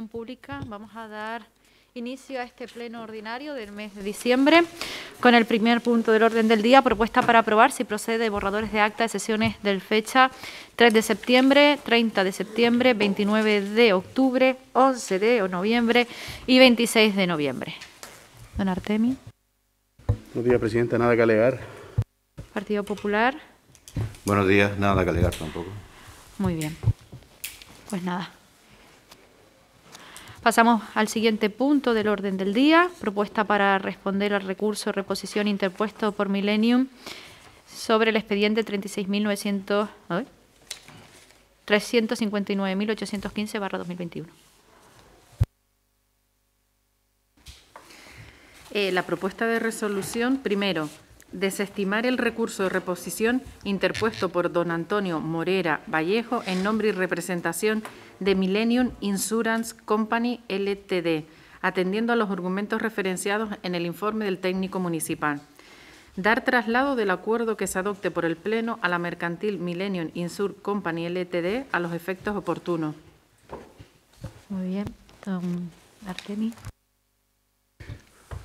pública. Vamos a dar inicio a este pleno ordinario del mes de diciembre con el primer punto del orden del día, propuesta para aprobar si procede borradores de acta de sesiones del fecha 3 de septiembre, 30 de septiembre, 29 de octubre, 11 de noviembre y 26 de noviembre. Don Artemi. Buenos días, Presidenta. Nada que alegar. Partido Popular. Buenos días. Nada que alegar tampoco. Muy bien. Pues nada. Pasamos al siguiente punto del orden del día, propuesta para responder al recurso de reposición interpuesto por Millennium sobre el expediente 36.900 359.815-2021. Eh, la propuesta de resolución, primero, desestimar el recurso de reposición interpuesto por don Antonio Morera Vallejo en nombre y representación de Millennium Insurance Company LTD, atendiendo a los argumentos referenciados en el informe del técnico municipal. Dar traslado del acuerdo que se adopte por el Pleno a la mercantil Millennium Insur Company LTD a los efectos oportunos. Muy bien. Don Artemi.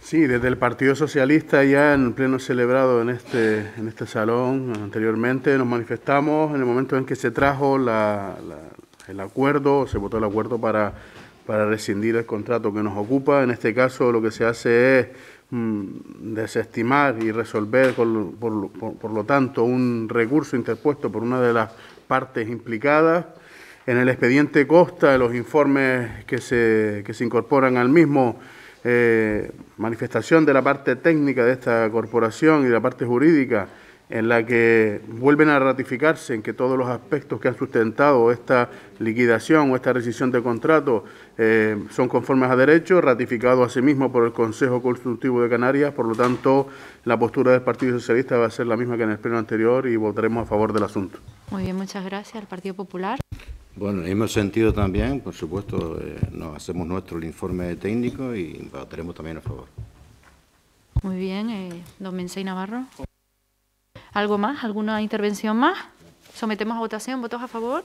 Sí, desde el Partido Socialista ya en pleno celebrado en este, en este salón anteriormente nos manifestamos en el momento en que se trajo el acuerdo, se votó el acuerdo para, para rescindir el contrato que nos ocupa. En este caso lo que se hace es mm, desestimar y resolver, por, por, lo tanto, un recurso interpuesto por una de las partes implicadas. En el expediente consta los informes que se, que se incorporan al mismo eh, manifestación de la parte técnica de esta corporación y de la parte jurídica en la que vuelven a ratificarse en que todos los aspectos que han sustentado esta liquidación o esta rescisión de contrato eh, son conformes a derecho, ratificado asimismo por el Consejo Consultivo de Canarias, por lo tanto la postura del Partido Socialista va a ser la misma que en el pleno anterior y votaremos a favor del asunto. Muy bien, muchas gracias. ¿El Partido Popular? Bueno, en el sentido también, por supuesto, eh, nos hacemos nuestro el informe técnico y votaremos también a favor. Muy bien, eh, don Mensei Navarro. ¿Algo más? ¿Alguna intervención más? Sometemos a votación. ¿Votos a favor?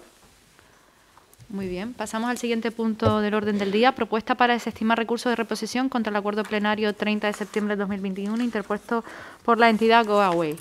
Muy bien. Pasamos al siguiente punto del orden del día. Propuesta para desestimar recursos de reposición contra el acuerdo plenario 30 de septiembre de 2021 interpuesto por la entidad GoAway.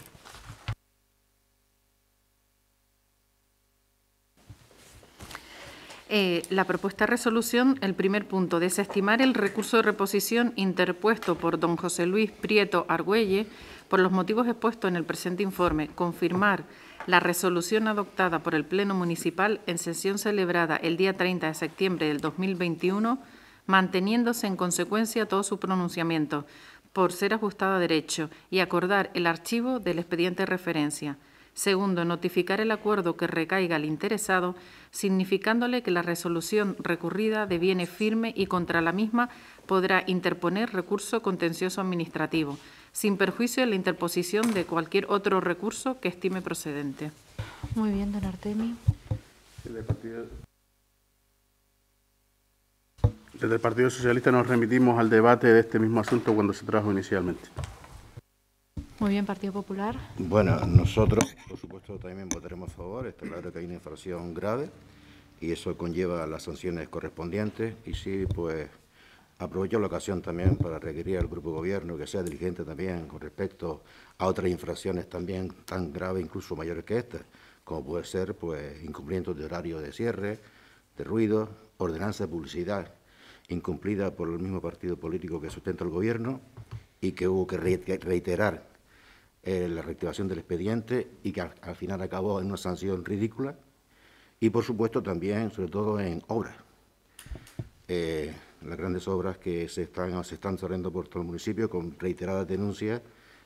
Eh, la propuesta de resolución, el primer punto, desestimar el recurso de reposición interpuesto por don José Luis Prieto Argüelle por los motivos expuestos en el presente informe, confirmar la resolución adoptada por el Pleno Municipal en sesión celebrada el día 30 de septiembre del 2021, manteniéndose en consecuencia todo su pronunciamiento por ser ajustado a derecho y acordar el archivo del expediente de referencia. Segundo, notificar el acuerdo que recaiga al interesado, significándole que la resolución recurrida deviene firme y contra la misma podrá interponer recurso contencioso administrativo, sin perjuicio de la interposición de cualquier otro recurso que estime procedente. Muy bien, don Artemi. Desde el Partido Socialista nos remitimos al debate de este mismo asunto cuando se trajo inicialmente. Muy bien, Partido Popular. Bueno, nosotros, por supuesto, también votaremos a favor. Está claro que hay una infracción grave y eso conlleva las sanciones correspondientes. Y sí, pues aprovecho la ocasión también para requerir al Grupo Gobierno que sea diligente también con respecto a otras infracciones también tan graves, incluso mayores que esta, como puede ser pues incumplimiento de horario de cierre, de ruido, ordenanza de publicidad incumplida por el mismo partido político que sustenta el Gobierno y que hubo que reiterar eh, la reactivación del expediente y que al, final acabó en una sanción ridícula. Y, por supuesto, también, sobre todo, en obras. Eh, las grandes obras que se están, se están cerrando por todo el municipio con reiteradas denuncias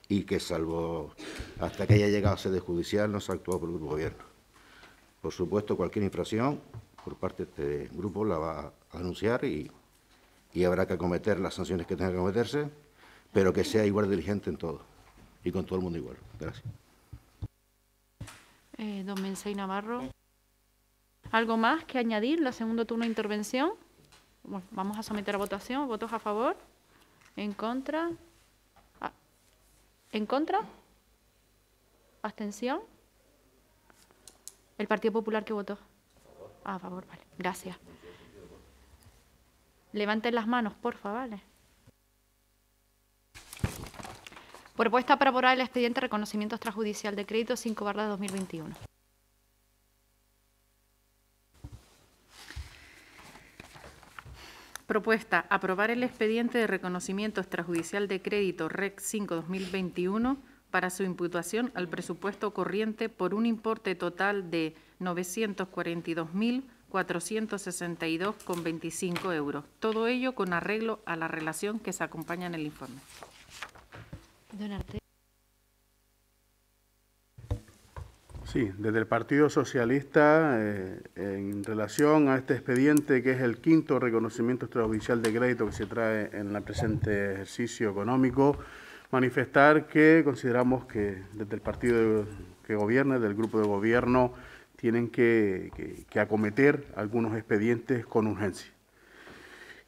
y que, salvo hasta que haya llegado a sede judicial, no se ha actuado por el gobierno. Por supuesto, cualquier infracción por parte de este grupo la va a anunciar y, y habrá que acometer las sanciones que tenga que acometerse, pero que sea igual diligente en todo y con todo el mundo igual. Gracias. Eh, don Mensei Navarro. ¿Algo más que añadir? La segunda turno de intervención. vamos a someter a votación. ¿Votos a favor? ¿En contra? Ah, ¿En contra? ¿Abstención? ¿El Partido Popular qué votó? a favor, vale. Gracias. Levanten las manos, porfa, ¿vale? Propuesta para aprobar el expediente de reconocimiento extrajudicial de crédito 5 barra 2021. Propuesta, aprobar el expediente de reconocimiento extrajudicial de crédito REC 5-2021 para su imputación al presupuesto corriente por un importe total de 942.462,25 euros. Todo ello con arreglo a la relación que se acompaña en el informe. Don Arte. Sí, desde el Partido Socialista, eh, en relación a este expediente, que es el quinto reconocimiento extrajudicial de crédito que se trae en el presente ejercicio económico, manifestar que consideramos que desde el partido que gobierna, del grupo de gobierno, tienen que, acometer algunos expedientes con urgencia.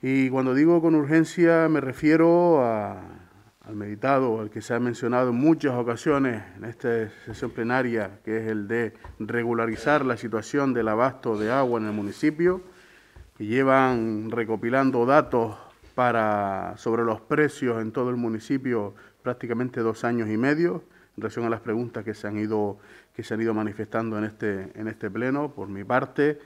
Y cuando digo con urgencia me refiero a- al meditado, al que se ha mencionado en muchas ocasiones en esta sesión plenaria, que es el de regularizar la situación del abasto de agua en el municipio, que llevan recopilando datos para, sobre los precios en todo el municipio prácticamente dos años y medio, en relación a las preguntas que se han ido, que se han ido manifestando en este, en este pleno. Por mi parte,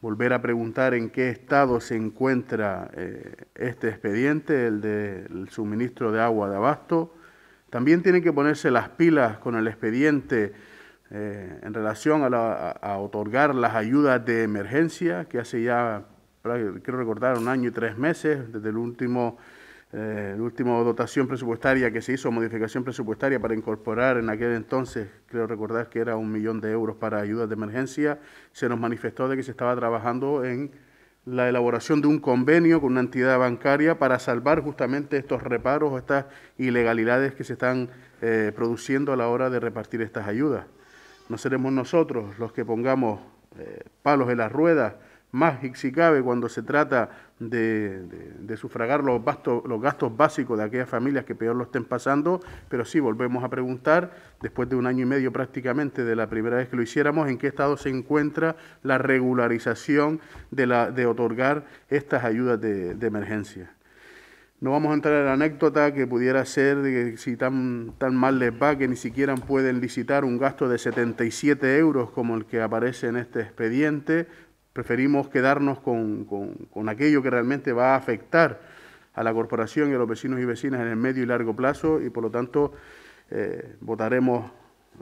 volver a preguntar en qué estado se encuentra eh, este expediente, el del suministro de agua de abasto. También tienen que ponerse las pilas con el expediente eh, en relación a, la- a otorgar las ayudas de emergencia, que hace ya, quiero recordar, un año y tres meses, desde el último, eh, la última dotación presupuestaria que se hizo, modificación presupuestaria para incorporar en aquel entonces, creo recordar que era un millón de euros para ayudas de emergencia, se nos manifestó de que se estaba trabajando en la elaboración de un convenio con una entidad bancaria para salvar justamente estos reparos o estas ilegalidades que se están eh, produciendo a la hora de repartir estas ayudas. No seremos nosotros los que pongamos eh, palos en las ruedas, más si cabe cuando se trata de, sufragar los, los gastos básicos de aquellas familias que peor lo estén pasando, pero sí volvemos a preguntar, después de un año y medio prácticamente de la primera vez que lo hiciéramos, en qué estado se encuentra la regularización de, otorgar estas ayudas de, de emergencia. No vamos a entrar en la anécdota que pudiera ser de que si tan, tan mal les va que ni siquiera pueden licitar un gasto de 77 euros como el que aparece en este expediente. Preferimos quedarnos con, con- con aquello que realmente va a afectar a la corporación y a los vecinos y vecinas en el medio y largo plazo y por lo tanto eh, votaremos,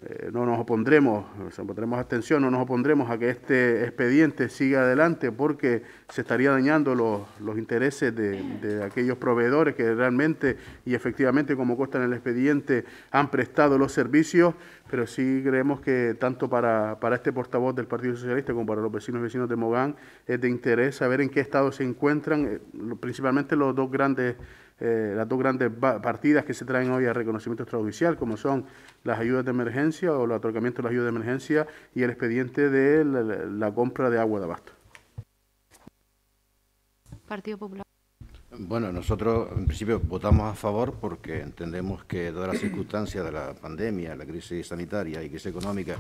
eh, no nos opondremos, o sea, votaremos abstención, no nos opondremos a que este expediente siga adelante porque se estaría dañando los, los intereses de, de aquellos proveedores que realmente y efectivamente, como consta en el expediente, han prestado los servicios, pero sí creemos que tanto para, para este portavoz del Partido Socialista como para los vecinos y vecinos de Mogán es de interés saber en qué estado se encuentran, eh, principalmente los dos grandes eh, las dos grandes partidas que se traen hoy a reconocimiento extrajudicial, como son las ayudas de emergencia o el otorgamiento de las ayudas de emergencia y el expediente de la- la compra de agua de abasto. Partido Popular. Bueno, nosotros en principio votamos a favor porque entendemos que dadas las circunstancias de la pandemia, la crisis sanitaria y crisis económica,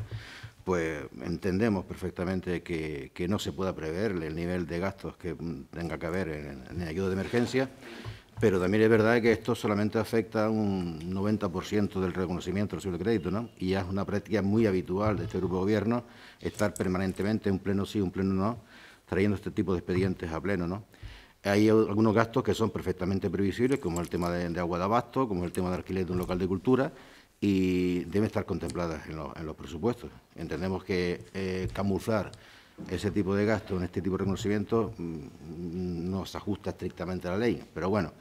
pues entendemos perfectamente que, que no se pueda prever el nivel de gastos que tenga que haber en, ayuda de emergencia, pero también es verdad que esto solamente afecta a un 90% del reconocimiento del de crédito, ¿no? Y ya es una práctica muy habitual de este grupo de gobierno estar permanentemente un pleno sí, un pleno no, trayendo este tipo de expedientes a pleno, ¿no? Hay al- algunos gastos que son perfectamente previsibles, como el tema de, agua de abasto, como el tema de alquiler de un local de cultura, y deben estar contempladas en, los- presupuestos. Entendemos que eh, camuflar ese tipo de gastos en este tipo de reconocimiento mm, no se ajusta estrictamente a la ley, pero bueno,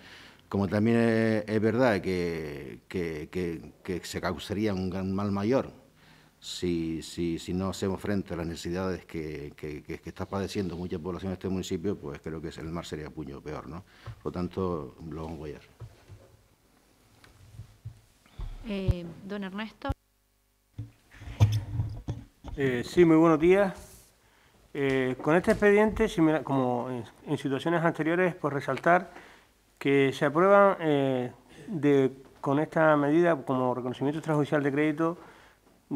como también es, es verdad que- que se causaría un gran mal mayor si, si, si no hacemos frente a las necesidades que, que, que- que está padeciendo mucha población de este municipio, pues creo que el mar sería puño peor, ¿no? Por lo tanto, lo vamos a apoyar. Eh, don Ernesto. Eh, sí, muy buenos días. Eh, con este expediente, similar- como en, en situaciones anteriores, pues resaltar que se aprueban eh, de, con esta medida como reconocimiento extrajudicial de crédito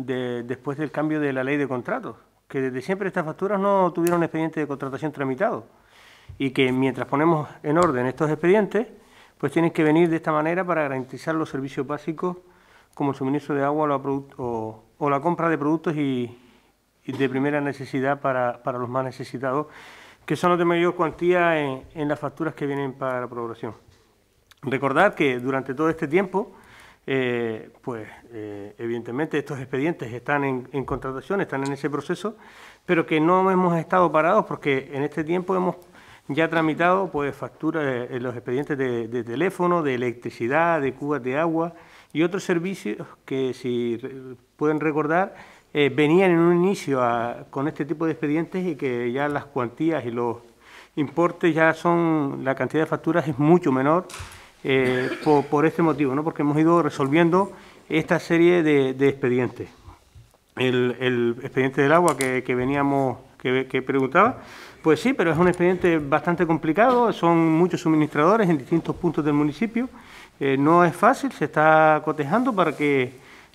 de- después del cambio de la ley de contratos, que desde siempre estas facturas no tuvieron expediente de contratación tramitado. y que mientras ponemos en orden estos expedientes, pues tienen que venir de esta manera para garantizar los servicios básicos como el suministro de agua o, la compra de productos y, de primera necesidad para, los más necesitados, que son los de mayor cuantía en, las facturas que vienen para la aprobación. Recordar que durante todo este tiempo, eh, pues eh, evidentemente estos expedientes están en, contratación, están en ese proceso, pero que no hemos estado parados porque en este tiempo hemos ya tramitado pues facturas en eh, los expedientes de, teléfono, de electricidad, de cubas de agua y otros servicios que, si pueden recordar, venían en un inicio con este tipo de expedientes y que ya las cuantías y los importes ya son, la cantidad de facturas es mucho menor eh, por, este motivo, ¿no? porque hemos ido resolviendo esta serie de, expedientes. El, expediente del agua que, veníamos, que, que preguntaba, pues sí, pero es un expediente bastante complicado, son muchos suministradores en distintos puntos del municipio, eh, no es fácil, se está cotejando para que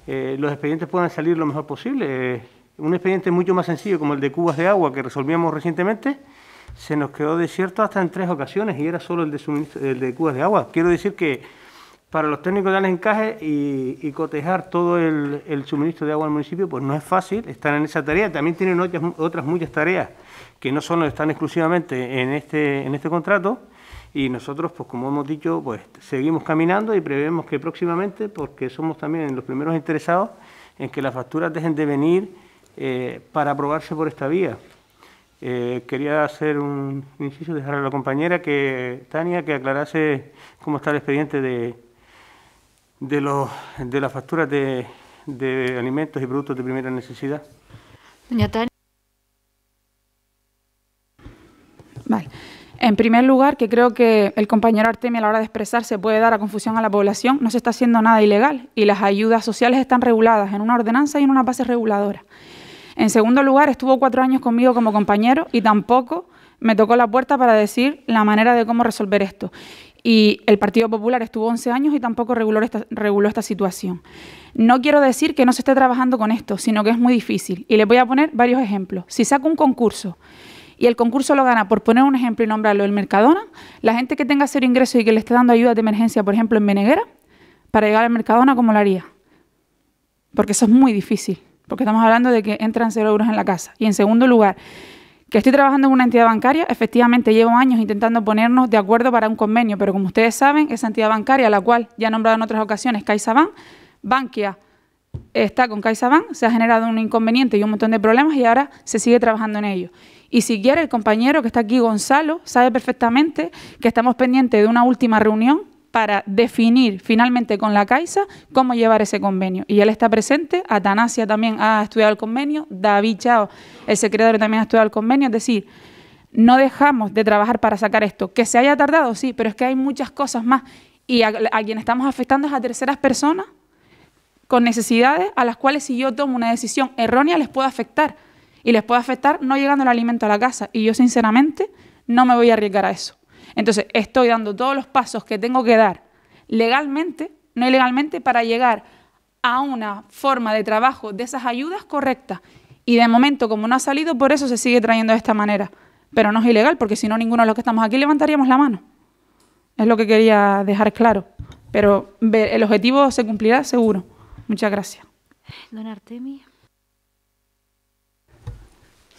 eh, los expedientes puedan salir lo mejor posible. Eh, un expediente mucho más sencillo como el de cubas de agua que resolvíamos recientemente, se nos quedó desierto hasta en tres ocasiones y era solo el de, el de cubas de agua. Quiero decir que para los técnicos de darle encaje y, cotejar todo el, suministro de agua al municipio, pues no es fácil, están en esa tarea. También tienen otras, otras muchas tareas que no solo están exclusivamente en este, en este contrato, y nosotros, pues como hemos dicho, pues seguimos caminando y prevemos que próximamente, porque somos también los primeros interesados en que las facturas dejen de venir eh, para aprobarse por esta vía. Eh, quería hacer un inciso, dejar a la compañera que Tania que aclarase cómo está el expediente de, de, los, de las facturas de, de alimentos y productos de primera necesidad. Doña Tania. En primer lugar, que creo que el compañero Artemio a la hora de expresarse puede dar a confusión a la población, no se está haciendo nada ilegal y las ayudas sociales están reguladas en una ordenanza y en una base reguladora. En segundo lugar, estuvo cuatro años conmigo como compañero y tampoco me tocó la puerta para decir la manera de cómo resolver esto. Y el Partido Popular estuvo 11 años y tampoco reguló esta, reguló esta situación. No quiero decir que no se esté trabajando con esto, sino que es muy difícil. Y les voy a poner varios ejemplos. Si saco un concurso y el concurso lo gana, por poner un ejemplo y nombrarlo, el Mercadona, la gente que tenga cero ingresos y que le esté dando ayuda de emergencia, por ejemplo, en Meneguera, para llegar al Mercadona, ¿cómo lo haría? Porque eso es muy difícil, porque estamos hablando de que entran cero euros en la casa. Y en segundo lugar, que estoy trabajando en una entidad bancaria, efectivamente llevo años intentando ponernos de acuerdo para un convenio, pero como ustedes saben, esa entidad bancaria, la cual ya he nombrado en otras ocasiones, CaixaBank, Bankia está con CaixaBank, se ha generado un inconveniente y un montón de problemas y ahora se sigue trabajando en ello. Y si quiere, el compañero que está aquí, Gonzalo, sabe perfectamente que estamos pendientes de una última reunión para definir finalmente con la Caixa cómo llevar ese convenio. Y él está presente, Atanasia también ha estudiado el convenio, David Chao, el secretario, también ha estudiado el convenio, es decir, no dejamos de trabajar para sacar esto. Que se haya tardado, sí, pero es que hay muchas cosas más. Y a, quien estamos afectando es a terceras personas con necesidades a las cuales si yo tomo una decisión errónea les puedo afectar y les puede afectar no llegando el alimento a la casa. Y yo sinceramente no me voy a arriesgar a eso. Entonces estoy dando todos los pasos que tengo que dar legalmente, no ilegalmente, para llegar a una forma de trabajo de esas ayudas correcta. Y de momento, como no ha salido, por eso se sigue trayendo de esta manera. Pero no es ilegal, porque si no, ninguno de los que estamos aquí levantaríamos la mano. Es lo que quería dejar claro. Pero el objetivo se cumplirá seguro. Muchas gracias. Don.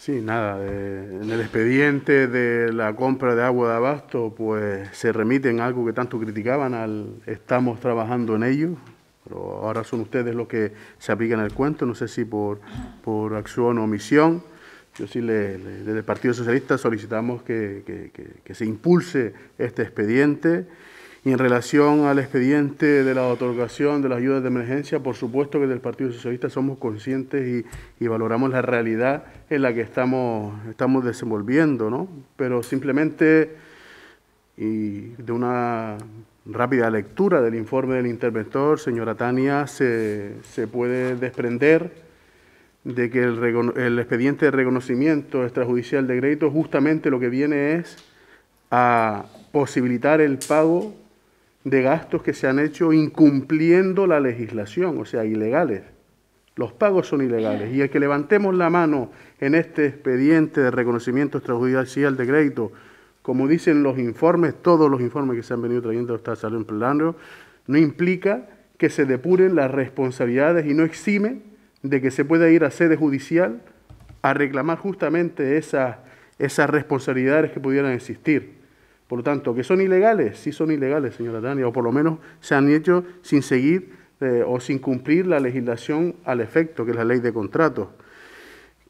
Sí, nada, en el expediente de la compra de agua de abasto, pues se remiten algo que tanto criticaban al estamos trabajando en ello, pero ahora son ustedes los que se aplican el cuento, no sé si por, por acción o omisión. Yo sí, le, desde el Partido Socialista solicitamos que, que se impulse este expediente en relación al expediente de la otorgación de las ayudas de emergencia, por supuesto que desde el Partido Socialista somos conscientes y, valoramos la realidad en la que estamos, estamos desenvolviendo, ¿no? Pero simplemente, y de una rápida lectura del informe del interventor, señora Tania, se, puede desprender de que el, el expediente de reconocimiento extrajudicial de crédito justamente lo que viene es a posibilitar el pago de gastos que se han hecho incumpliendo la legislación, o sea, ilegales. Los pagos son ilegales y el que levantemos la mano en este expediente de reconocimiento extrajudicial de crédito como dicen los informes, todos los informes que se han venido trayendo a esta salud en plenario, no implica que se depuren las responsabilidades y no exime de que se pueda ir a sede judicial a reclamar justamente esas, esas responsabilidades que pudieran existir. Por lo tanto, que son ilegales, sí son ilegales, señora Tania, o por lo menos se han hecho sin seguir eh, o sin cumplir la legislación al efecto, que es la ley de contratos.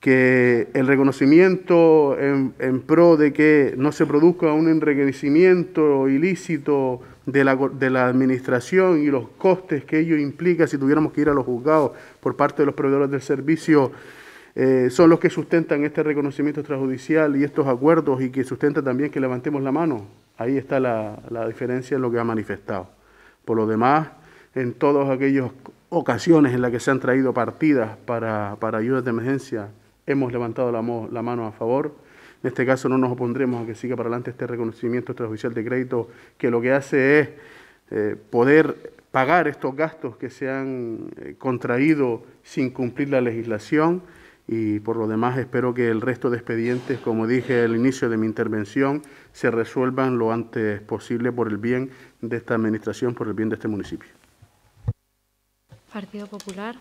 Que el reconocimiento en, en pro de que no se produzca un enriquecimiento ilícito de la, de la administración y los costes que ello implica si tuviéramos que ir a los juzgados por parte de los proveedores del servicio eh, son los que sustentan este reconocimiento extrajudicial y estos acuerdos y que sustenta también que levantemos la mano. Ahí está la, la diferencia en lo que ha manifestado. Por lo demás, en todas aquellas ocasiones en las que se han traído partidas para, para ayudas de emergencia, hemos levantado la, la, mano a favor. En este caso no nos opondremos a que siga para adelante este reconocimiento extrajudicial de crédito, que lo que hace es eh, poder pagar estos gastos que se han eh, contraído sin cumplir la legislación y por lo demás espero que el resto de expedientes, como dije al inicio de mi intervención, se resuelvan lo antes posible por el bien de esta administración, por el bien de este municipio. Partido Popular.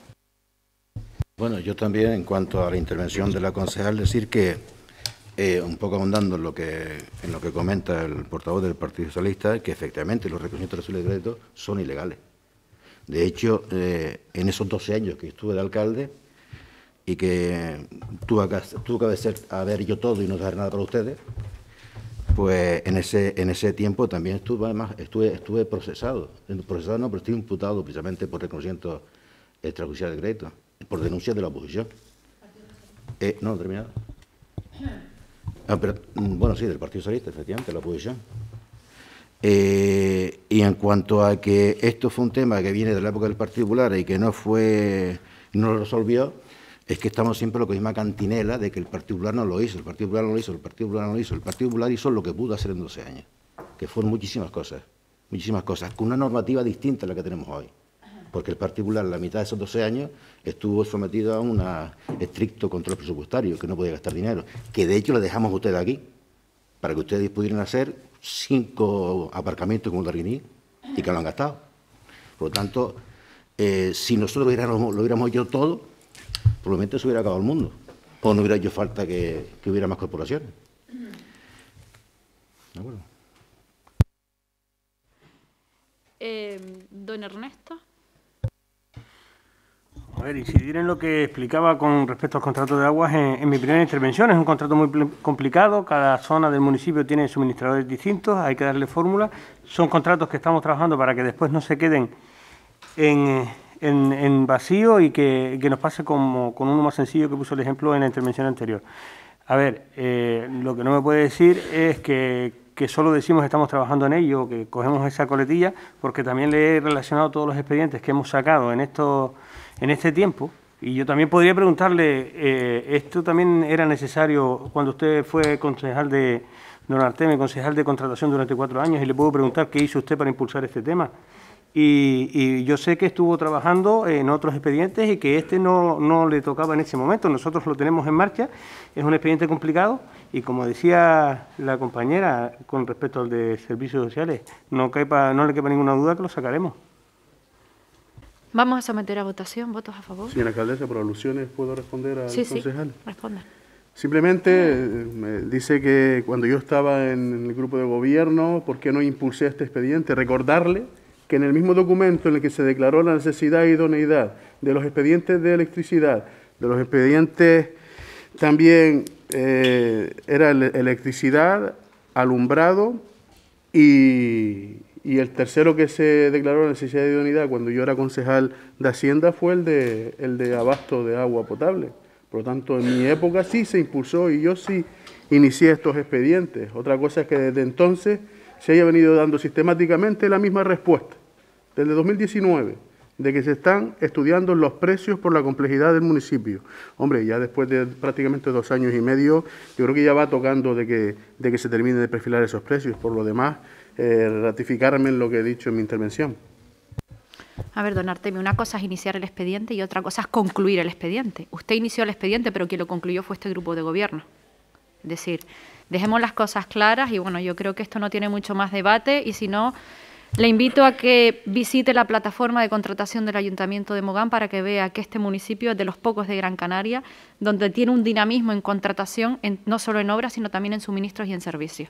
Bueno, yo también, en cuanto a la intervención de la concejal, decir que, eh, un poco ahondando en lo, que, en lo que comenta el portavoz del Partido Socialista, que efectivamente los reconocimientos de crédito son ilegales. De hecho, eh, en esos 12 años que estuve de alcalde, y que tuve que, tuve que a ver yo todo y no dejar nada para ustedes, pues en ese, en ese tiempo también estuve, además, estuve, estuve procesado. Procesado no, pero estoy imputado precisamente por reconocimiento extrajudicial de crédito, por denuncias de la oposición. Eh, no, terminado. Ah, pero, mm, bueno, sí, del Partido Socialista, efectivamente, la oposición. Eh, y en cuanto a que esto fue un tema que viene de la época del Partido Popular y que no fue, no lo resolvió, es que estamos siempre en la misma cantinela de que el particular no lo hizo, el Partido Popular no lo hizo, el Partido Popular no lo hizo, el Partido Popular hizo lo que pudo hacer en 12 años, que fueron muchísimas cosas, muchísimas cosas, con una normativa distinta a la que tenemos hoy. Porque el Partido Popular, la mitad de esos 12 años, estuvo sometido a un estricto control presupuestario, que no podía gastar dinero, que de hecho le dejamos a ustedes aquí, para que ustedes pudieran hacer cinco aparcamientos como el Darguiní, y que lo han gastado. Por lo tanto, eh, si nosotros lo hubiéramos hecho todo, probablemente se hubiera acabado el mundo. O no hubiera hecho falta que, hubiera más corporaciones. Eh, don Ernesto. A ver, incidir en lo que explicaba con respecto al contrato de aguas en, mi primera intervención. Es un contrato muy complicado, cada zona del municipio tiene suministradores distintos, hay que darle fórmula. Son contratos que estamos trabajando para que después no se queden en, en, vacío y que, nos pase como, con uno más sencillo que puso el ejemplo en la intervención anterior. A ver, eh, lo que no me puede decir es que, que solo decimos que estamos trabajando en ello, que cogemos esa coletilla, porque también le he relacionado todos los expedientes que hemos sacado en, esto, en este tiempo. Y yo también podría preguntarle, eh, ¿esto también era necesario cuando usted fue concejal de, don Arteme, concejal de contratación durante cuatro años? Y le puedo preguntar qué hizo usted para impulsar este tema. Y, yo sé que estuvo trabajando en otros expedientes y que este no, no, le tocaba en ese momento. Nosotros lo tenemos en marcha. Es un expediente complicado y, como decía la compañera con respecto al de servicios sociales, no, no le quepa ninguna duda que lo sacaremos. Vamos a someter a votación. ¿Votos a favor? Señora alcaldesa, por alusiones, ¿puedo responder al sí, concejal? Sí, responda. Simplemente me dice que cuando yo estaba en el grupo de gobierno, ¿por qué no impulsé este expediente? Recordarle que en el mismo documento en el que se declaró la necesidad e idoneidad de los expedientes de electricidad, de los expedientes también eh, era electricidad, alumbrado y, el tercero que se declaró la necesidad de idoneidad cuando yo era concejal de Hacienda fue el de, el de abasto de agua potable. Por lo tanto, en mi época sí se impulsó y yo sí inicié estos expedientes. Otra cosa es que desde entonces se haya venido dando sistemáticamente la misma respuesta desde 2019 de que se están estudiando los precios por la complejidad del municipio. Hombre, ya después de prácticamente dos años y medio, yo creo que ya va tocando de que, de que se termine de perfilar esos precios. Por lo demás, eh, ratificarme en lo que he dicho en mi intervención. A ver, don Artemio, una cosa es iniciar el expediente y otra cosa es concluir el expediente. Usted inició el expediente, pero quien lo concluyó fue este grupo de gobierno. Es decir, dejemos las cosas claras y bueno, yo creo que esto no tiene mucho más debate y si no, le invito a que visite la plataforma de contratación del Ayuntamiento de Mogán para que vea que este municipio es de los pocos de Gran Canaria donde tiene un dinamismo en contratación, no solo en obras, sino también en suministros y en servicios.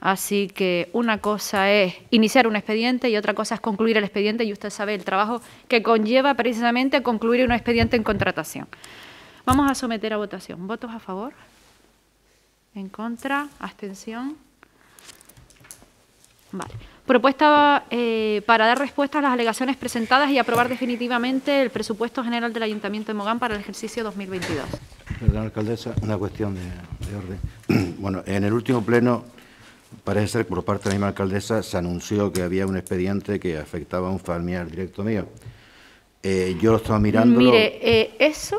Así que una cosa es iniciar un expediente y otra cosa es concluir el expediente y usted sabe el trabajo que conlleva precisamente concluir un expediente en contratación. Vamos a someter a votación. ¿Votos a favor? ¿En contra? ¿Abstención? Vale. Propuesta eh, para dar respuesta a las alegaciones presentadas y aprobar definitivamente el presupuesto general del Ayuntamiento de Mogán para el ejercicio 2022. Perdón, alcaldesa, una cuestión de, orden. bueno, en el último pleno, parece ser que por parte de la misma alcaldesa se anunció que había un expediente que afectaba a un familiar directo mío. Eh, yo lo estaba mirando. Mire, eh, eso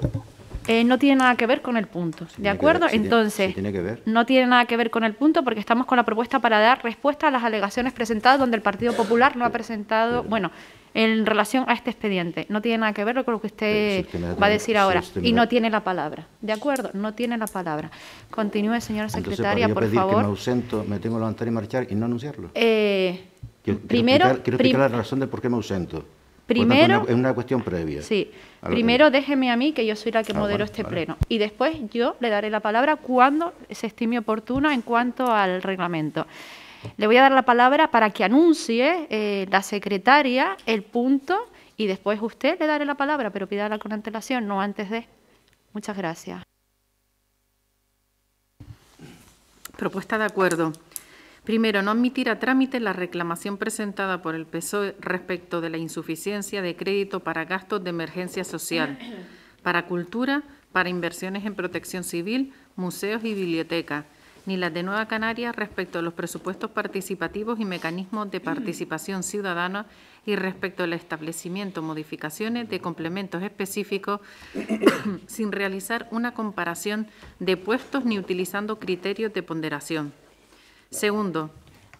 eh, no tiene nada que ver con el punto, ¿de acuerdo? Entonces, no tiene nada que ver con el punto porque estamos con la propuesta para dar respuesta a las alegaciones presentadas donde el Partido Popular no ha presentado, bueno, en relación a este expediente. No tiene nada que ver con lo que usted va a decir ahora. y no tiene la palabra, ¿de acuerdo? No tiene la palabra. Continúe, señora secretaria, por favor. Que me ausento, me tengo que levantar y marchar y no anunciarlo. Eh, primero, quiero explicar, la razón de por qué me ausento. Primero, es una, cuestión previa. Sí. Primero déjeme a mí, que yo soy la que ah, modero este pleno. Y después yo le daré la palabra cuando se estime oportuno en cuanto al reglamento. Le voy a dar la palabra para que anuncie eh, la secretaria el punto y después usted le daré la palabra, pero pídala con antelación, no antes de. Muchas gracias. Propuesta de acuerdo. Primero, no admitir a trámite la reclamación presentada por el PSOE respecto de la insuficiencia de crédito para gastos de emergencia social, para cultura, para inversiones en protección civil, museos y bibliotecas, ni las de Nueva Canarias respecto a los presupuestos participativos y mecanismos de participación ciudadana y respecto al establecimiento modificaciones de complementos específicos sin realizar una comparación de puestos ni utilizando criterios de ponderación. Segundo,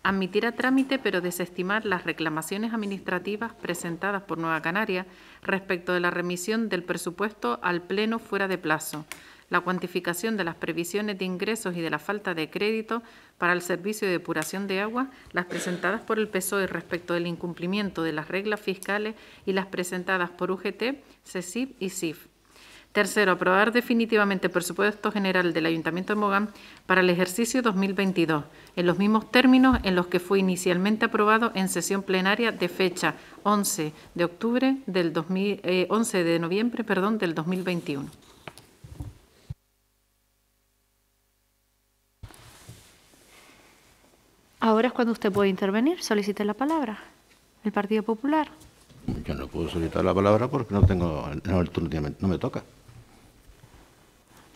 admitir a trámite pero desestimar las reclamaciones administrativas presentadas por Nueva Canaria respecto de la remisión del presupuesto al Pleno fuera de plazo, la cuantificación de las previsiones de ingresos y de la falta de crédito para el servicio de depuración de agua, las presentadas por el PSOE respecto del incumplimiento de las reglas fiscales y las presentadas por UGT, CECIP y CIF. Tercero, aprobar definitivamente el presupuesto general del Ayuntamiento de Mogán para el ejercicio 2022, en los mismos términos en los que fue inicialmente aprobado en sesión plenaria de fecha 11 de octubre del 11 eh, de noviembre, perdón, del 2021. Ahora es cuando usted puede intervenir. Solicite la palabra. El Partido Popular. Yo no puedo solicitar la palabra porque no tengo, no, no me toca.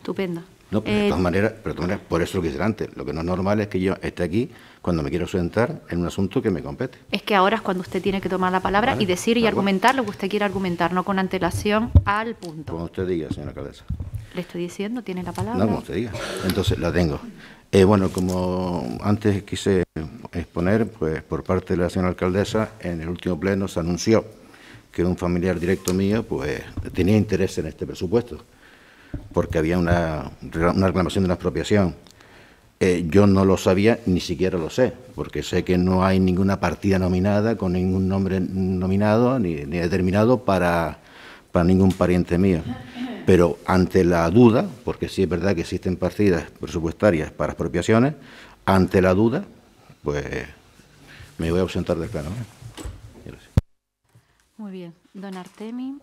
Estupendo. No, de todas eh, maneras, pero por eso lo que hice antes. Lo que no es normal es que yo esté aquí cuando me quiero sentar en un asunto que me compete. Es que ahora es cuando usted tiene que tomar la palabra y decir y argumentar lo que usted quiera argumentar, no con antelación al punto. Como usted diga, señora cabeza. Le estoy diciendo, tiene la palabra. No, como usted diga. Entonces la tengo. Eh, bueno, como antes quise exponer, pues por parte de la señora alcaldesa, en el último pleno se anunció que un familiar directo mío pues tenía interés en este presupuesto porque había una, reclamación de una expropiación. Eh, yo no lo sabía, ni siquiera lo sé, porque sé que no hay ninguna partida nominada con ningún nombre nominado ni, determinado para, para ningún pariente mío. Pero ante la duda, porque sí es verdad que existen partidas presupuestarias para expropiaciones, ante la duda, pues me voy a ausentar del plano. ¿eh? Muy bien. Don Artemi.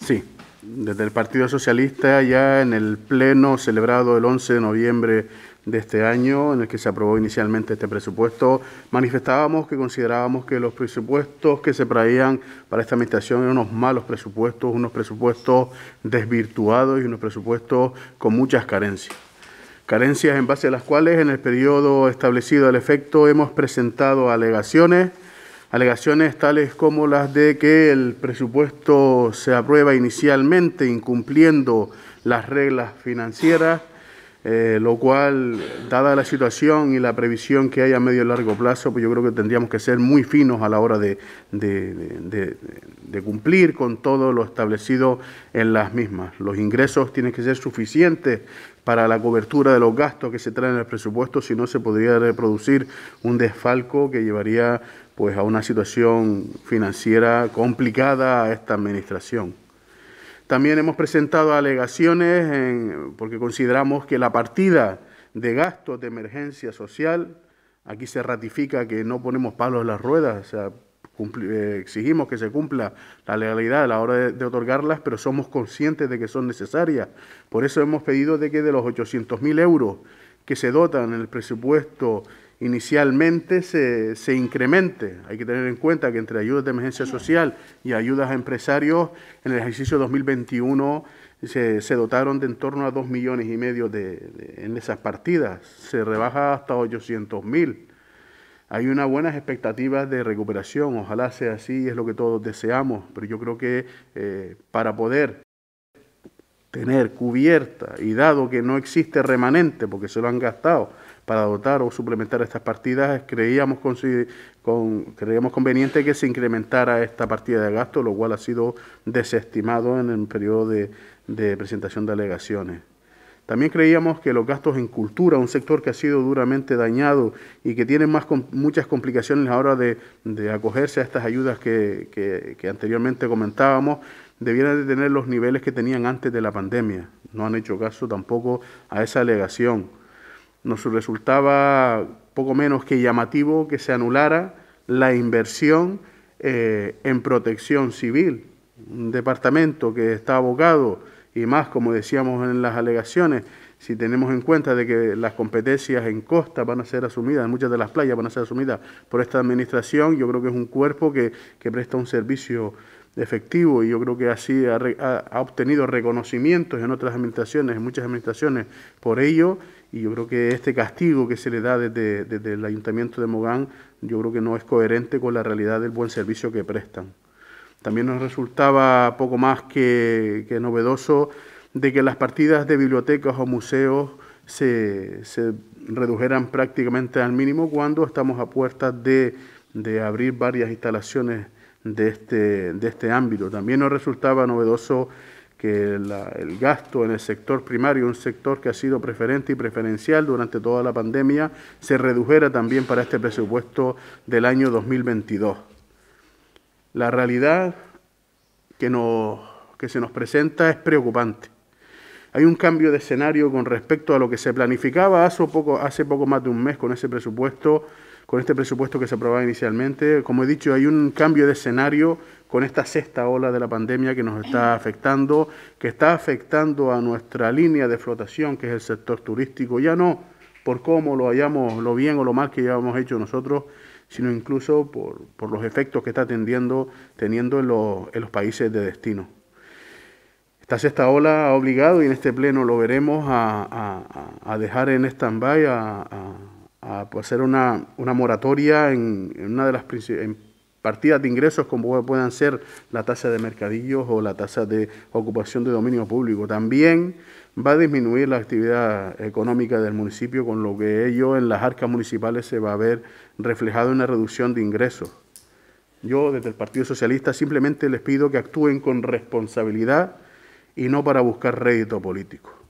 Sí, desde el Partido Socialista ya en el pleno celebrado el 11 de noviembre de este año, en el que se aprobó inicialmente este presupuesto, manifestábamos que considerábamos que los presupuestos que se traían para esta administración eran unos malos presupuestos, unos presupuestos desvirtuados y unos presupuestos con muchas carencias. Carencias en base a las cuales en el periodo establecido al efecto hemos presentado alegaciones alegaciones tales como las de que el presupuesto se aprueba inicialmente incumpliendo las reglas financieras, eh, lo cual, dada la situación y la previsión que hay a medio y largo plazo, pues yo creo que tendríamos que ser muy finos a la hora de, de, cumplir con todo lo establecido en las mismas. Los ingresos tienen que ser suficientes para la cobertura de los gastos que se traen en el presupuesto, si no se podría reproducir un desfalco que llevaría pues a una situación financiera complicada a esta administración. También hemos presentado alegaciones porque consideramos que la partida de gastos de emergencia social, aquí se ratifica que no ponemos palos en las ruedas, o sea, eh, exigimos que se cumpla la legalidad a la hora de, de, otorgarlas, pero somos conscientes de que son necesarias. Por eso hemos pedido de que de los 800.000 euros que se dotan en el presupuesto inicialmente se, se, incremente. Hay que tener en cuenta que entre ayudas de emergencia social y ayudas a empresarios, en el ejercicio 2021 se, se dotaron de en torno a dos millones y medio de, en esas partidas. Se rebaja hasta 800 mil. Hay unas buenas expectativas de recuperación, ojalá sea así, es lo que todos deseamos, pero yo creo que eh, para poder tener cubierta y dado que no existe remanente porque se lo han gastado, para dotar o suplementar estas partidas, creíamos, con, creíamos conveniente que se incrementara esta partida de gasto, lo cual ha sido desestimado en el periodo de, presentación de alegaciones. También creíamos que los gastos en cultura, un sector que ha sido duramente dañado y que tiene más, muchas complicaciones a la hora de, acogerse a estas ayudas que, anteriormente comentábamos, debieran de tener los niveles que tenían antes de la pandemia. No han hecho caso tampoco a esa alegación nos resultaba poco menos que llamativo que se anulara la inversión eh, en protección civil. Un departamento que está abogado, y más como decíamos en las alegaciones, si tenemos en cuenta de que las competencias en costa van a ser asumidas, muchas de las playas van a ser asumidas por esta administración, yo creo que es un cuerpo que, presta un servicio efectivo y yo creo que así ha, ha obtenido reconocimientos en otras administraciones, en muchas administraciones por ello y yo creo que este castigo que se le da desde, el Ayuntamiento de Mogán, yo creo que no es coherente con la realidad del buen servicio que prestan. También nos resultaba poco más que, novedoso de que las partidas de bibliotecas o museos se, redujeran prácticamente al mínimo cuando estamos a puertas de, abrir varias instalaciones de este, de este ámbito. También nos resultaba novedoso que el gasto en el sector primario, un sector que ha sido preferente y preferencial durante toda la pandemia, se redujera también para este presupuesto del año 2022. La realidad que, que se nos presenta es preocupante. Hay un cambio de escenario con respecto a lo que se planificaba hace poco, hace poco más de un mes con ese presupuesto, con este presupuesto que se aprobaba inicialmente. Como he dicho, hay un cambio de escenario con esta sexta ola de la pandemia que nos está afectando, que está afectando a nuestra línea de flotación, que es el sector turístico, ya no por cómo lo hayamos, lo bien o lo mal que hayamos hecho nosotros, sino incluso por, por los efectos que está teniendo, teniendo en, los, en los países de destino. Esta sexta ola ha obligado, y en este pleno lo veremos, a, a, a dejar en stand-by, a, a, hacer una, una moratoria en, en una de las principales partidas de ingresos como puedan ser la tasa de mercadillos o la tasa de ocupación de dominio público. También va a disminuir la actividad económica del municipio, con lo que ello en las arcas municipales se va a ver reflejado en una reducción de ingresos. Yo desde el Partido Socialista simplemente les pido que actúen con responsabilidad y no para buscar rédito político.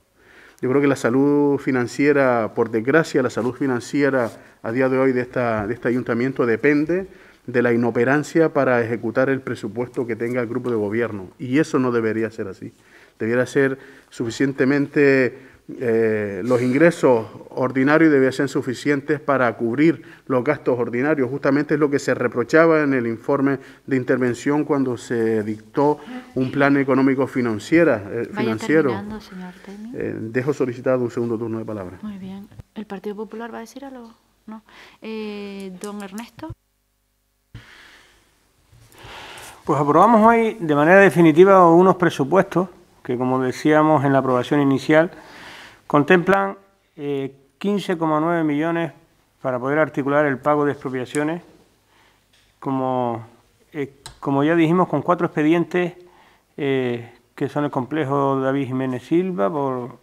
Yo creo que la salud financiera, por desgracia, la salud financiera a día de hoy de, esta, de este ayuntamiento depende de la inoperancia para ejecutar el presupuesto que tenga el grupo de gobierno. Y eso no debería ser así. Debería ser suficientemente, eh, los ingresos ordinarios deberían ser suficientes para cubrir los gastos ordinarios. Justamente es lo que se reprochaba en el informe de intervención cuando se dictó un plan económico financiero. Eh, financiero. Eh, dejo solicitado un segundo turno de palabra. Muy bien. ¿El Partido Popular va a decir algo? No. don Ernesto. Pues aprobamos hoy de manera definitiva unos presupuestos que, como decíamos en la aprobación inicial, contemplan 15,9 eh, millones para poder articular el pago de expropiaciones, como, eh, como ya dijimos, con cuatro expedientes eh, que son el complejo David Jiménez Silva por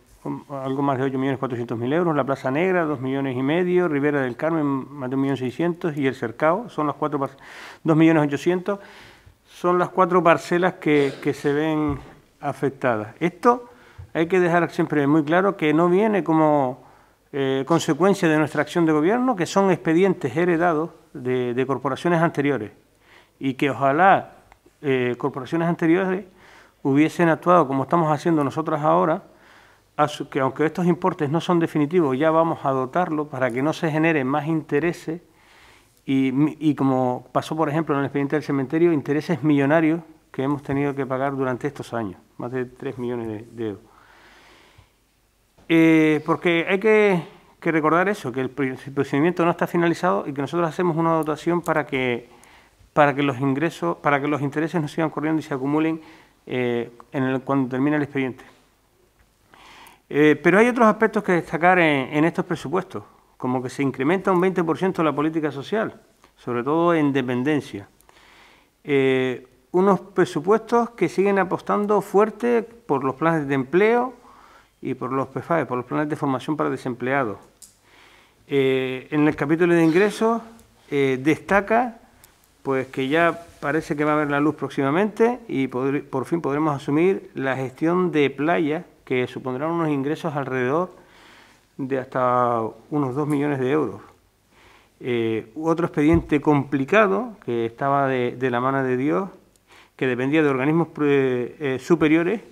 algo más de 8.400.000 euros, la Plaza Negra, 2 millones y medio, Rivera del Carmen, más de 1.600.000 y el Cercado, son las cuatro 2.800.000, son las cuatro parcelas que, que se ven afectadas. Esto hay que dejar siempre muy claro que no viene como eh, consecuencia de nuestra acción de gobierno, que son expedientes heredados de, corporaciones anteriores y que ojalá eh, corporaciones anteriores hubiesen actuado como estamos haciendo nosotros ahora, que aunque estos importes no son definitivos, ya vamos a dotarlo para que no se generen más intereses y, y, como pasó, por ejemplo, en el expediente del cementerio, intereses millonarios que hemos tenido que pagar durante estos años, más de 3 millones de euros. Eh, porque hay que, recordar eso, que el procedimiento no está finalizado y que nosotros hacemos una dotación para que, para que los ingresos, para que los intereses no sigan corriendo y se acumulen eh, cuando termine el expediente. Eh, pero hay otros aspectos que destacar en, estos presupuestos, como que se incrementa un 20% la política social, sobre todo en dependencia. unos presupuestos que siguen apostando fuerte por los planes de empleo, y por los PFAE, por los planes de formación para desempleados. Eh, en el capítulo de ingresos eh, destaca pues que ya parece que va a haber la luz próximamente y por fin podremos asumir la gestión de playas que supondrán unos ingresos alrededor de hasta unos 2 millones de euros. Eh, otro expediente complicado que estaba de, de, la mano de Dios, que dependía de organismos superiores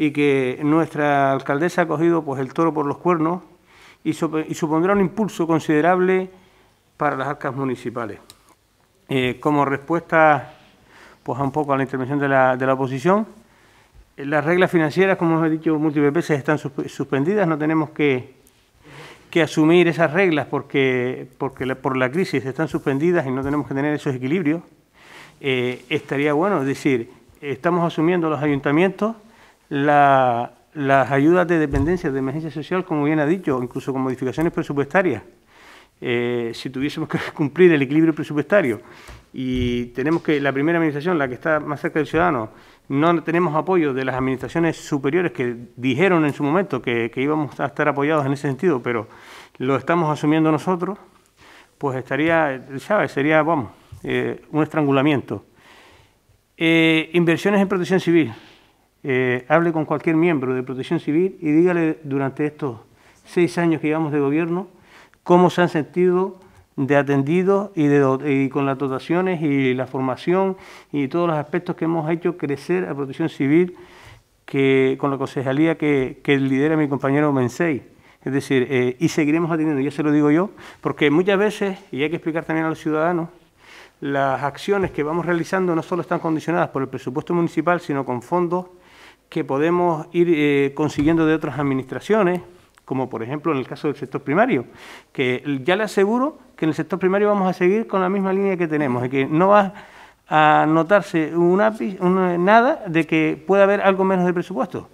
y que nuestra alcaldesa ha cogido pues, el toro por los cuernos y, supondrá un impulso considerable para las arcas municipales. Eh, como respuesta pues, un poco a la intervención de la, de la oposición, eh, las reglas financieras, como os he dicho múltiples veces, están suspendidas, no tenemos que, que asumir esas reglas porque, porque por la crisis están suspendidas y no tenemos que tener esos equilibrios. Eh, estaría bueno, es decir, estamos asumiendo los ayuntamientos la, las ayudas de dependencia de emergencia social, como bien ha dicho, incluso con modificaciones presupuestarias. Eh, si tuviésemos que cumplir el equilibrio presupuestario y tenemos que la primera administración, la que está más cerca del ciudadano, no tenemos apoyo de las administraciones superiores que dijeron en su momento que, íbamos a estar apoyados en ese sentido, pero lo estamos asumiendo nosotros, pues estaría, ¿sabes? Sería, vamos, eh, un estrangulamiento. Eh, inversiones en protección civil. Eh, hable con cualquier miembro de Protección Civil y dígale durante estos seis años que llevamos de gobierno cómo se han sentido de atendidos y, de, con las dotaciones y la formación y todos los aspectos que hemos hecho crecer a Protección Civil que con la concejalía que, lidera mi compañero Mensei. Es decir, eh, y seguiremos atendiendo, ya se lo digo yo, porque muchas veces, y hay que explicar también a los ciudadanos, las acciones que vamos realizando no solo están condicionadas por el presupuesto municipal, sino con fondos que podemos ir eh, consiguiendo de otras administraciones, como por ejemplo en el caso del sector primario, que ya le aseguro que en el sector primario vamos a seguir con la misma línea que tenemos y que no va a notarse un ápice, nada de que pueda haber algo menos de presupuesto.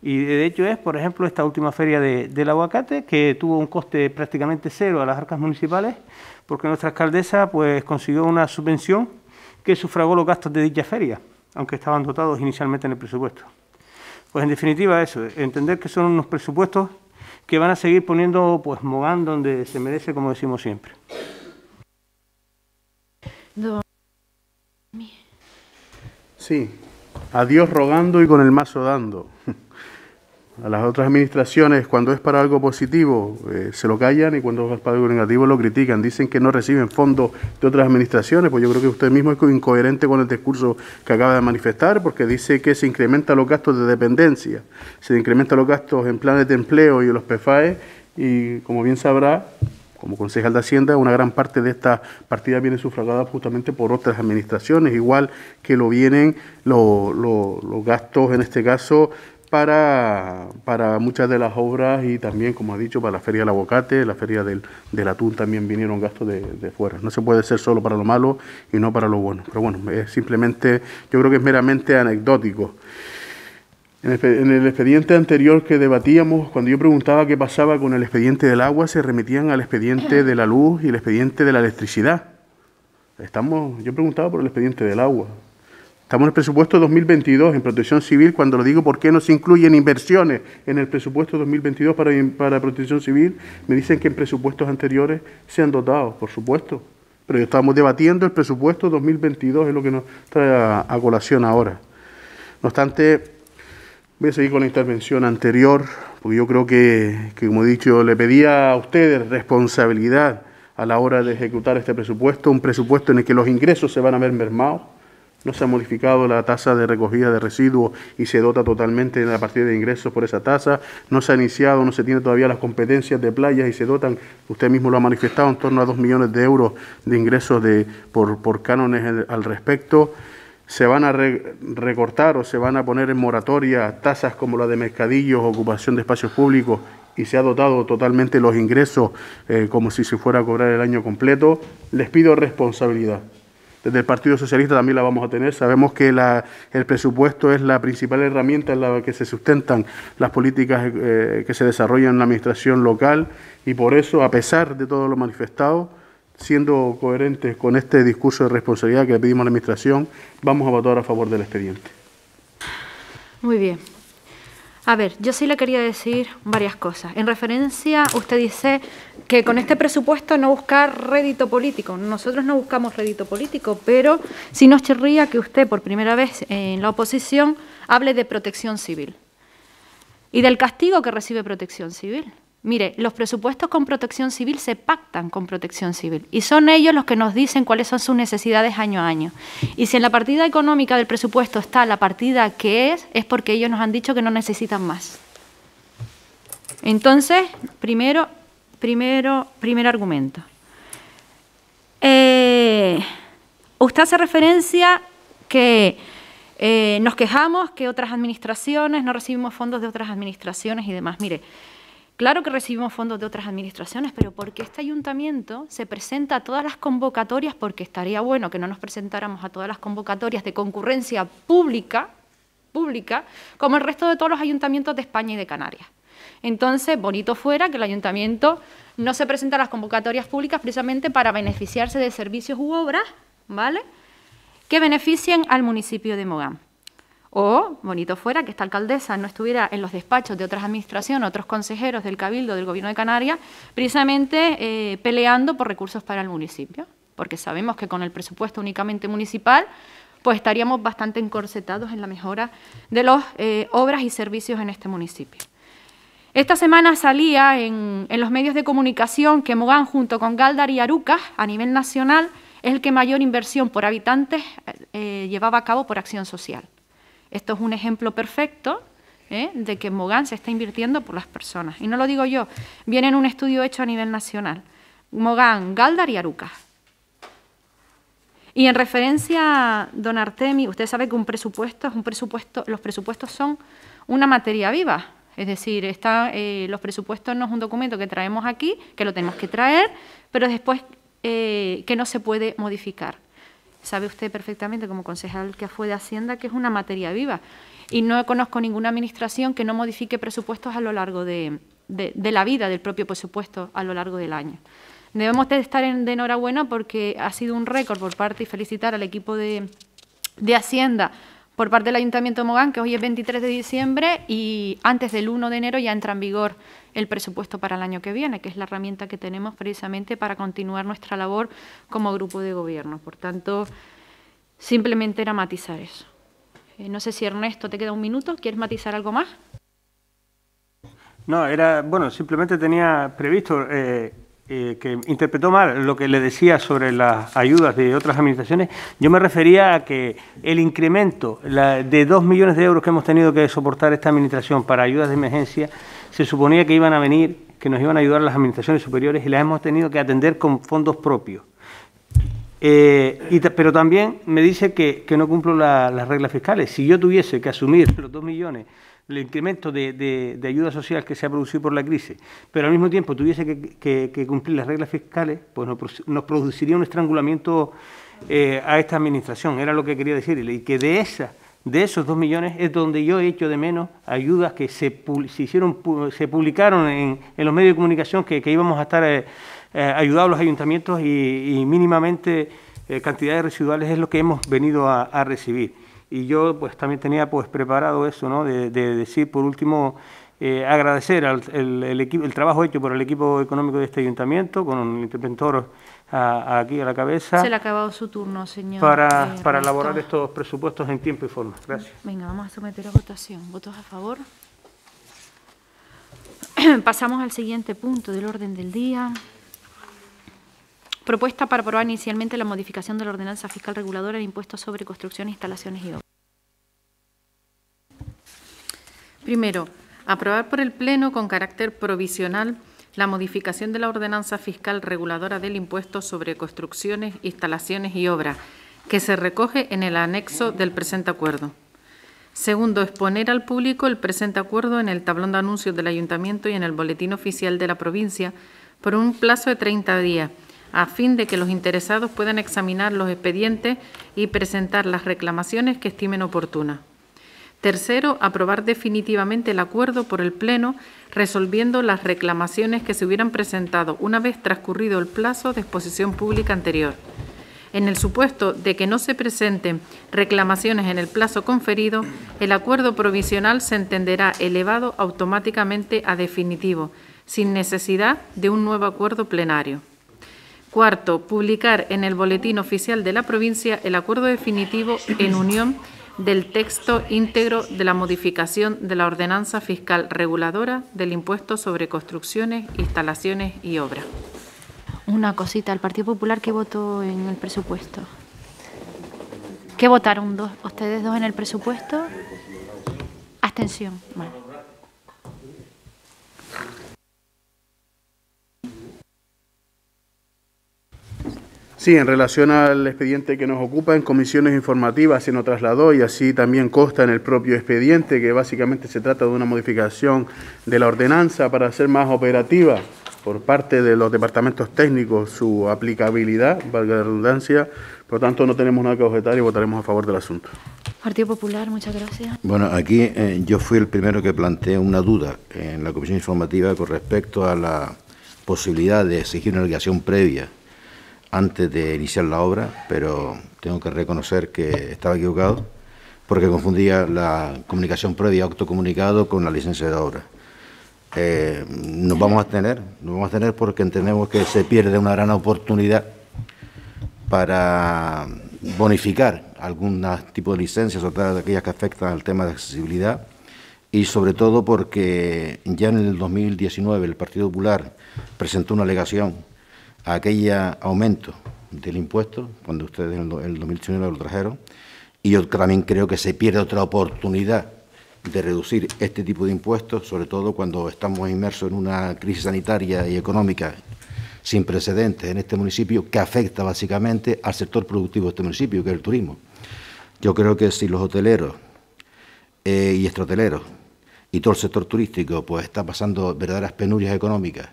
Y de hecho es, por ejemplo, esta última feria del aguacate, que tuvo un coste prácticamente cero a las arcas municipales, porque nuestra alcaldesa pues, consiguió una subvención que sufragó los gastos de dicha feria, aunque estaban dotados inicialmente en el presupuesto. Pues en definitiva eso, entender que son unos presupuestos que van a seguir poniendo pues Mogán donde se merece, como decimos siempre. Sí, a Dios rogando y con el mazo dando a las otras administraciones cuando es para algo positivo eh, se lo callan y cuando es para algo negativo lo critican. Dicen que no reciben fondos de otras administraciones, pues yo creo que usted mismo es incoherente con el discurso que acaba de manifestar porque dice que se incrementan los gastos de dependencia, se incrementan los gastos en planes de empleo y en los PFAE y como bien sabrá, como concejal de Hacienda, una gran parte de esta partida viene sufragada justamente por otras administraciones, igual que lo vienen los gastos, en este caso, para, para muchas de las obras y también, como ha dicho, para la Feria del Aguacate, la Feria del, del Atún también vinieron gastos de, de, fuera. No se puede ser solo para lo malo y no para lo bueno. Pero bueno, es simplemente, yo creo que es meramente anecdótico. En el, en el expediente anterior que debatíamos, cuando yo preguntaba qué pasaba con el expediente del agua, se remitían al expediente de la luz y el expediente de la electricidad. Estamos, yo preguntaba por el expediente del agua Estamos en el presupuesto 2022 en protección civil, cuando lo digo por qué no se incluyen inversiones en el presupuesto 2022 para, para protección civil, me dicen que en presupuestos anteriores se han dotado, por supuesto. Pero estamos debatiendo el presupuesto 2022, es lo que nos trae a, colación ahora. No obstante, voy a seguir con la intervención anterior, porque yo creo que, que, como he dicho, le pedía a ustedes responsabilidad a la hora de ejecutar este presupuesto, un presupuesto en el que los ingresos se van a ver mermados, no se ha modificado la tasa de recogida de residuos y se dota totalmente a partir de ingresos por esa tasa. No se ha iniciado, no se tiene todavía las competencias de playas y se dotan, usted mismo lo ha manifestado, en torno a dos millones de euros de ingresos de, por, por cánones al respecto. Se van a recortar o se van a poner en moratoria tasas como la de mercadillos, ocupación de espacios públicos y se ha dotado totalmente los ingresos eh, como si se fuera a cobrar el año completo. Les pido responsabilidad desde el Partido Socialista también la vamos a tener. Sabemos que el presupuesto es la principal herramienta en la que se sustentan las políticas eh, que se desarrollan en la administración local y por eso, a pesar de todo lo manifestado, siendo coherentes con este discurso de responsabilidad que le pedimos a la Administración, vamos a votar a favor del expediente. Muy bien. A ver, yo sí le quería decir varias cosas. En referencia, usted dice que con este presupuesto no buscar rédito político. Nosotros no buscamos rédito político, pero sí nos chirría que usted, por primera vez en la oposición, hable de protección civil y del castigo que recibe protección civil. Mire, los presupuestos con protección civil se pactan con protección civil y son ellos los que nos dicen cuáles son sus necesidades año a año. Y si en la partida económica del presupuesto está la partida que es, es porque ellos nos han dicho que no necesitan más. Entonces, primero, primero, primer argumento. Eh, usted hace referencia que eh, nos quejamos que otras administraciones no recibimos fondos de otras administraciones y demás. Mire, Claro que recibimos fondos de otras administraciones, pero porque este ayuntamiento se presenta a todas las convocatorias, porque estaría bueno que no nos presentáramos a todas las convocatorias de concurrencia pública, pública, como el resto de todos los ayuntamientos de España y de Canarias. Entonces, bonito fuera que el ayuntamiento no se presenta a las convocatorias públicas precisamente para beneficiarse de servicios u obras, ¿vale?, que beneficien al municipio de Mogán. O, bonito fuera, que esta alcaldesa no estuviera en los despachos de otras administraciones, otros consejeros del Cabildo, del Gobierno de Canarias, precisamente eh, peleando por recursos para el municipio, porque sabemos que con el presupuesto únicamente municipal, pues estaríamos bastante encorsetados en la mejora de las eh, obras y servicios en este municipio. Esta semana salía en, los medios de comunicación que Mogán, junto con Galdar y Arucas, a nivel nacional, es el que mayor inversión por habitantes eh, llevaba a cabo por acción social. Esto es un ejemplo perfecto ¿eh? de que Mogán se está invirtiendo por las personas. Y no lo digo yo, viene en un estudio hecho a nivel nacional. Mogán, Galdar y Aruca. Y en referencia, don Artemi, usted sabe que un presupuesto es un presupuesto, los presupuestos son una materia viva. Es decir, eh, los presupuestos no es un documento que traemos aquí, que lo tenemos que traer, pero después eh, que no se puede modificar. Sabe usted perfectamente, como concejal que fue de Hacienda, que es una materia viva. Y no conozco ninguna administración que no modifique presupuestos a lo largo de, la vida del propio presupuesto a lo largo del año. Debemos de estar de enhorabuena porque ha sido un récord por parte y felicitar al equipo de Hacienda por parte del Ayuntamiento de Mogán, que hoy es 23 de diciembre y antes del 1 de enero ya entra en vigor el presupuesto para el año que viene, que es la herramienta que tenemos precisamente para continuar nuestra labor como grupo de gobierno. Por tanto, simplemente era matizar eso. Eh, no sé si Ernesto te queda un minuto, ¿quieres matizar algo más? No, era, bueno, simplemente tenía previsto eh, eh, que interpretó mal lo que le decía sobre las ayudas de otras administraciones, yo me refería a que el incremento de dos millones de euros que hemos tenido que soportar esta administración para ayudas de emergencia, se suponía que iban a venir, que nos iban a ayudar las administraciones superiores y las hemos tenido que atender con fondos propios. Eh, pero también me dice que, no cumplo las reglas fiscales. Si yo tuviese que asumir los dos millones el incremento de, ayuda social que se ha producido por la crisis, pero al mismo tiempo tuviese que, cumplir las reglas fiscales, pues nos, produciría un estrangulamiento eh, a esta administración. Era lo que quería decirle. Y que de esa, de esos dos millones es donde yo he hecho de menos ayudas que se, hicieron, se publicaron en, los medios de comunicación que, íbamos a estar eh, eh, ayudados los ayuntamientos y, mínimamente cantidades residuales es lo que hemos venido a recibir. Y yo pues también tenía pues preparado eso, ¿no? de, decir por último eh, agradecer al, el, equipo, el trabajo hecho por el equipo económico de este ayuntamiento, con el interventor aquí a la cabeza. Se le ha acabado su turno, señor. Para, eh, para elaborar estos presupuestos en tiempo y forma. Gracias. Venga, vamos a someter a votación. ¿Votos a favor? Pasamos al siguiente punto del orden del día. Propuesta para aprobar inicialmente la modificación de la ordenanza fiscal reguladora de impuestos sobre construcción, instalaciones y obras. Primero, aprobar por el Pleno con carácter provisional la modificación de la ordenanza fiscal reguladora del impuesto sobre construcciones, instalaciones y obras, que se recoge en el anexo del presente acuerdo. Segundo, exponer al público el presente acuerdo en el tablón de anuncios del Ayuntamiento y en el Boletín Oficial de la provincia por un plazo de 30 días, a fin de que los interesados puedan examinar los expedientes y presentar las reclamaciones que estimen oportunas. Tercero, aprobar definitivamente el acuerdo por el Pleno, resolviendo las reclamaciones que se hubieran presentado una vez transcurrido el plazo de exposición pública anterior. En el supuesto de que no se presenten reclamaciones en el plazo conferido, el acuerdo provisional se entenderá elevado automáticamente a definitivo, sin necesidad de un nuevo acuerdo plenario. Cuarto, publicar en el Boletín Oficial de la Provincia el acuerdo definitivo en unión del texto íntegro de la modificación de la ordenanza fiscal reguladora del impuesto sobre construcciones, instalaciones y obras. Una cosita, el Partido Popular que votó en el presupuesto. ¿Qué votaron dos, ustedes dos en el presupuesto? Abstención. Sí, en relación al expediente que nos ocupa, en comisiones informativas se nos trasladó y así también consta en el propio expediente que básicamente se trata de una modificación de la ordenanza para hacer más operativa por parte de los departamentos técnicos su aplicabilidad, valga la redundancia. Por lo tanto, no tenemos nada que objetar y votaremos a favor del asunto. Partido Popular, muchas gracias. Bueno, aquí eh, yo fui el primero que planteé una duda en la comisión informativa con respecto a la posibilidad de exigir una obligación previa antes de iniciar la obra, pero tengo que reconocer que estaba equivocado porque confundía la comunicación previa autocomunicado con la licencia de obra. Eh, nos vamos a tener, nos vamos a tener porque entendemos que se pierde una gran oportunidad para bonificar algún tipo de licencias o de aquellas que afectan al tema de accesibilidad y sobre todo porque ya en el 2019 el Partido Popular presentó una alegación a aquel aumento del impuesto, cuando ustedes en el 2019 lo trajeron, y yo también creo que se pierde otra oportunidad de reducir este tipo de impuestos, sobre todo cuando estamos inmersos en una crisis sanitaria y económica sin precedentes en este municipio, que afecta básicamente al sector productivo de este municipio, que es el turismo. Yo creo que si los hoteleros eh, y extrahoteleros y todo el sector turístico pues está pasando verdaderas penurias económicas,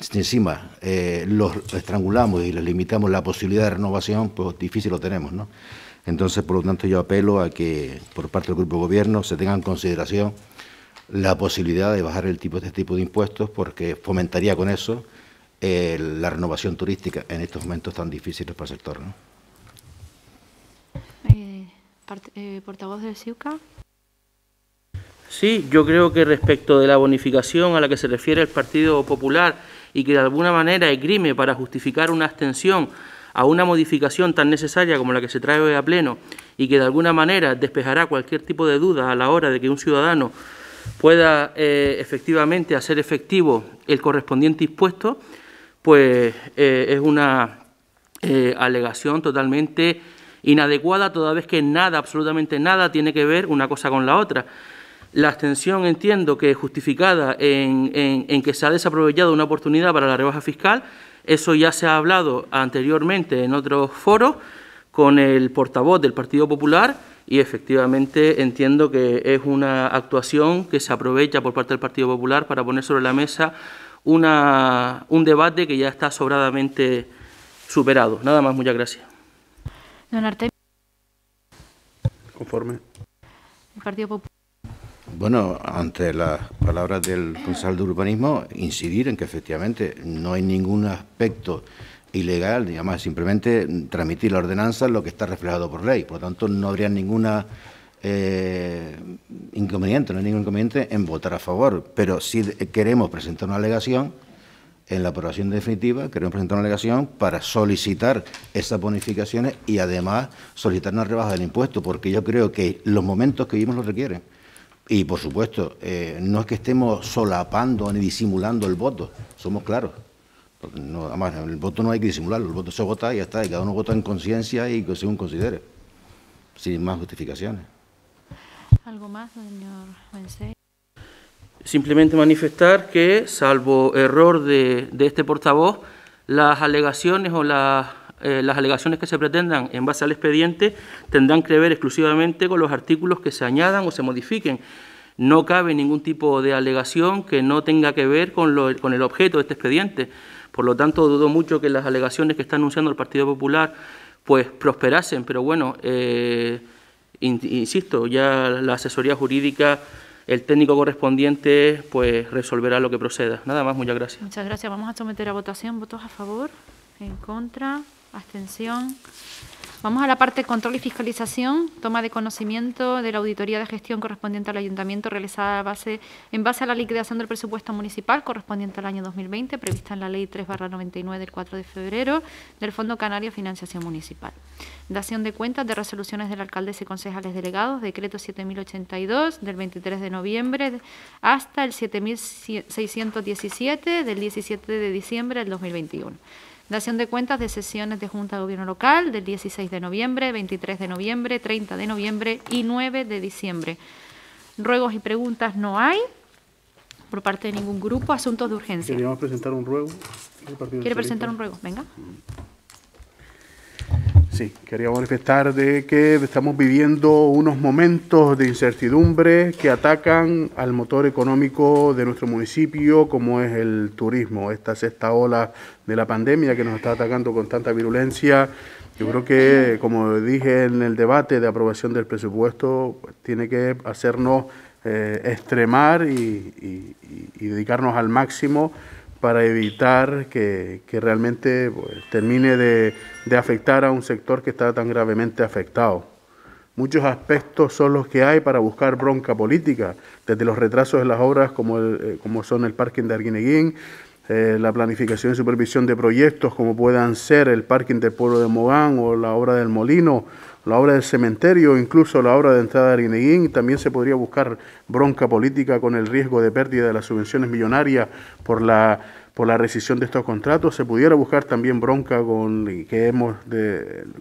si encima eh, los estrangulamos y les limitamos la posibilidad de renovación, pues difícil lo tenemos, ¿no? Entonces, por lo tanto, yo apelo a que por parte del Grupo de Gobierno se tenga en consideración la posibilidad de bajar el tipo, este tipo de impuestos porque fomentaría con eso eh, la renovación turística en estos momentos tan difíciles para el sector. ¿no? Eh, eh, portavoz del CIUCA. Sí, yo creo que respecto de la bonificación a la que se refiere el Partido Popular y que de alguna manera esgrime para justificar una abstención a una modificación tan necesaria como la que se trae hoy a pleno y que de alguna manera despejará cualquier tipo de duda a la hora de que un ciudadano pueda eh, efectivamente hacer efectivo el correspondiente impuesto, pues eh, es una eh, alegación totalmente inadecuada, toda vez que nada, absolutamente nada, tiene que ver una cosa con la otra. La abstención entiendo que es justificada en, en que se ha desaprovechado una oportunidad para la rebaja fiscal, eso ya se ha hablado anteriormente en otros foros con el portavoz del Partido Popular y efectivamente entiendo que es una actuación que se aprovecha por parte del Partido Popular para poner sobre la mesa una, un debate que ya está sobradamente superado. Nada más, muchas gracias. Don Artemio. Conforme. El Partido Popular. Bueno, ante las palabras del concejal de urbanismo, incidir en que efectivamente no hay ningún aspecto ilegal, digamos, simplemente transmitir la ordenanza lo que está reflejado por ley. Por lo tanto, no habría ninguna eh, inconveniente, no hay ningún inconveniente en votar a favor. Pero si queremos presentar una alegación, en la aprobación definitiva queremos presentar una alegación para solicitar esas bonificaciones y además solicitar una rebaja del impuesto, porque yo creo que los momentos que vivimos lo requieren. Y por supuesto, eh, no es que estemos solapando ni disimulando el voto, somos claros. no, además, el voto no hay que disimularlo, el voto se vota y ya está, y cada uno vota en conciencia y según considere, sin más justificaciones. ¿Algo más, señor Simplemente manifestar que, salvo error de, este portavoz, las alegaciones o eh, las, alegaciones que se pretendan en base al expediente tendrán que ver exclusivamente con los artículos que se añadan o se modifiquen. No cabe ningún tipo de alegación que no tenga que ver con, con el objeto de este expediente. Por lo tanto, dudo mucho que las alegaciones que está anunciando el Partido Popular pues prosperasen, pero bueno, eh, insisto, ya la asesoría jurídica el técnico correspondiente pues resolverá lo que proceda. Nada más, muchas gracias. Muchas gracias. Vamos a someter a votación. ¿Votos a favor? ¿En contra? ¿Abstención? Vamos a la parte de control y fiscalización, toma de conocimiento de la auditoría de gestión correspondiente al ayuntamiento realizada en base a la liquidación del presupuesto municipal correspondiente al año 2020, prevista en la Ley 3 99 del 4 de febrero del Fondo Canario Financiación Municipal. Dación de cuentas de resoluciones del alcalde y concejales delegados, decreto 7082 del 23 de noviembre hasta el 7617 del 17 de diciembre del 2021. Dación de cuentas de sesiones de Junta de Gobierno Local del 16 de noviembre, 23 de noviembre, 30 de noviembre y 9 de diciembre. Ruegos y preguntas no hay por parte de ningún grupo. Asuntos de urgencia. Queríamos presentar un ruego. ¿Quiere presentar un ruego? Venga. Sí, quería manifestar de que estamos viviendo unos momentos de incertidumbre que atacan al motor económico de nuestro municipio, como es el turismo. Esta sexta ola de la pandemia que nos está atacando con tanta virulencia, yo creo que, como dije en el debate de aprobación del presupuesto, pues, tiene que hacernos eh, extremar y dedicarnos al máximo para evitar que, realmente pues, termine de, afectar a un sector que está tan gravemente afectado. Muchos aspectos son los que hay para buscar bronca política, desde los retrasos de las obras como, eh, como son el parking de Arguineguín, eh, la planificación y supervisión de proyectos como puedan ser el parking del pueblo de Mogán o la obra del molino, la obra del cementerio, incluso la obra de entrada de Arguineguín. También se podría buscar bronca política con el riesgo de pérdida de las subvenciones millonarias por la por la rescisión de estos contratos. Se pudiera buscar también bronca con que hemos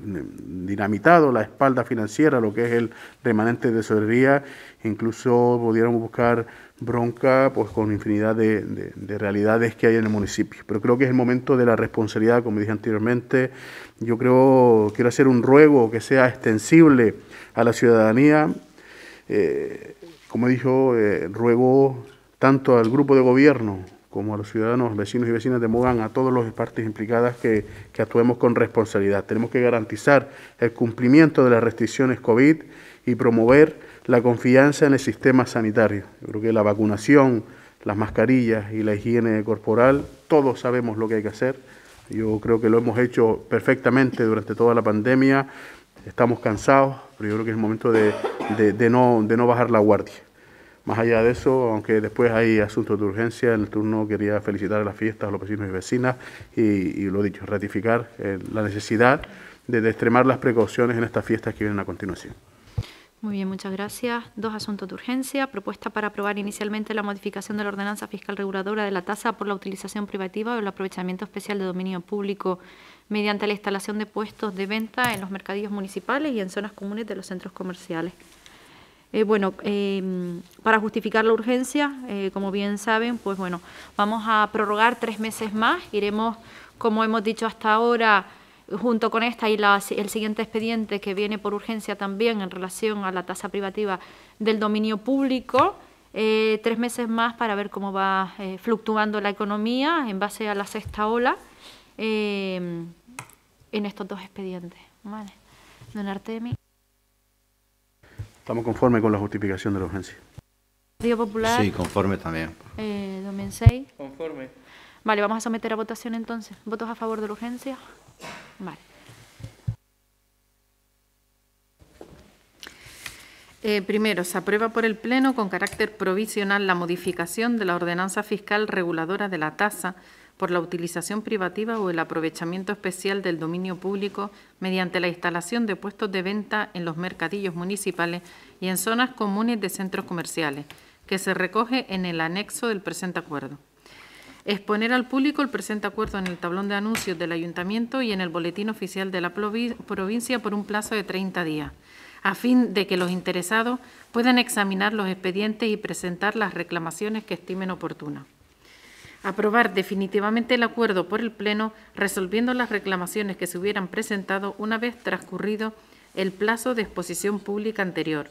dinamitado la espalda financiera, lo que es el remanente de tesorería. Incluso pudiéramos buscar bronca pues con infinidad de, realidades que hay en el municipio. Pero creo que es el momento de la responsabilidad, como dije anteriormente. Yo creo, quiero hacer un ruego que sea extensible a la ciudadanía. Eh, como dijo, eh, ruego tanto al grupo de gobierno como a los ciudadanos, vecinos y vecinas de Mogán, a todas las partes implicadas que, que actuemos con responsabilidad. Tenemos que garantizar el cumplimiento de las restricciones COVID y promover la confianza en el sistema sanitario. Yo creo que la vacunación, las mascarillas y la higiene corporal, todos sabemos lo que hay que hacer. Yo creo que lo hemos hecho perfectamente durante toda la pandemia. Estamos cansados, pero yo creo que es el momento de, de, no, de no bajar la guardia. Más allá de eso, aunque después hay asuntos de urgencia, en el turno quería felicitar a las fiestas, a los vecinos y vecinas y, y lo dicho, ratificar eh, la necesidad de, de extremar las precauciones en estas fiestas que vienen a continuación. Muy bien, muchas gracias. Dos asuntos de urgencia. Propuesta para aprobar inicialmente la modificación de la ordenanza fiscal reguladora de la tasa por la utilización privativa o el aprovechamiento especial de dominio público mediante la instalación de puestos de venta en los mercadillos municipales y en zonas comunes de los centros comerciales. Eh, bueno, eh, para justificar la urgencia, eh, como bien saben, pues bueno, vamos a prorrogar tres meses más. Iremos, como hemos dicho hasta ahora, junto con esta y el siguiente expediente que viene por urgencia también en relación a la tasa privativa del dominio público, eh, tres meses más para ver cómo va eh, fluctuando la economía en base a la sexta ola eh, en estos dos expedientes. Vale. Don Artemi. Estamos conformes con la justificación de la urgencia. Partido Popular. Sí, conforme también. Eh, don Mensei. Conforme. Vale, vamos a someter a votación entonces. ¿Votos a favor de la urgencia? Eh, primero, se aprueba por el Pleno con carácter provisional la modificación de la ordenanza fiscal reguladora de la tasa por la utilización privativa o el aprovechamiento especial del dominio público mediante la instalación de puestos de venta en los mercadillos municipales y en zonas comunes de centros comerciales, que se recoge en el anexo del presente acuerdo. Exponer al público el presente acuerdo en el tablón de anuncios del Ayuntamiento y en el boletín oficial de la provincia por un plazo de 30 días a fin de que los interesados puedan examinar los expedientes y presentar las reclamaciones que estimen oportunas. Aprobar definitivamente el acuerdo por el Pleno, resolviendo las reclamaciones que se hubieran presentado una vez transcurrido el plazo de exposición pública anterior.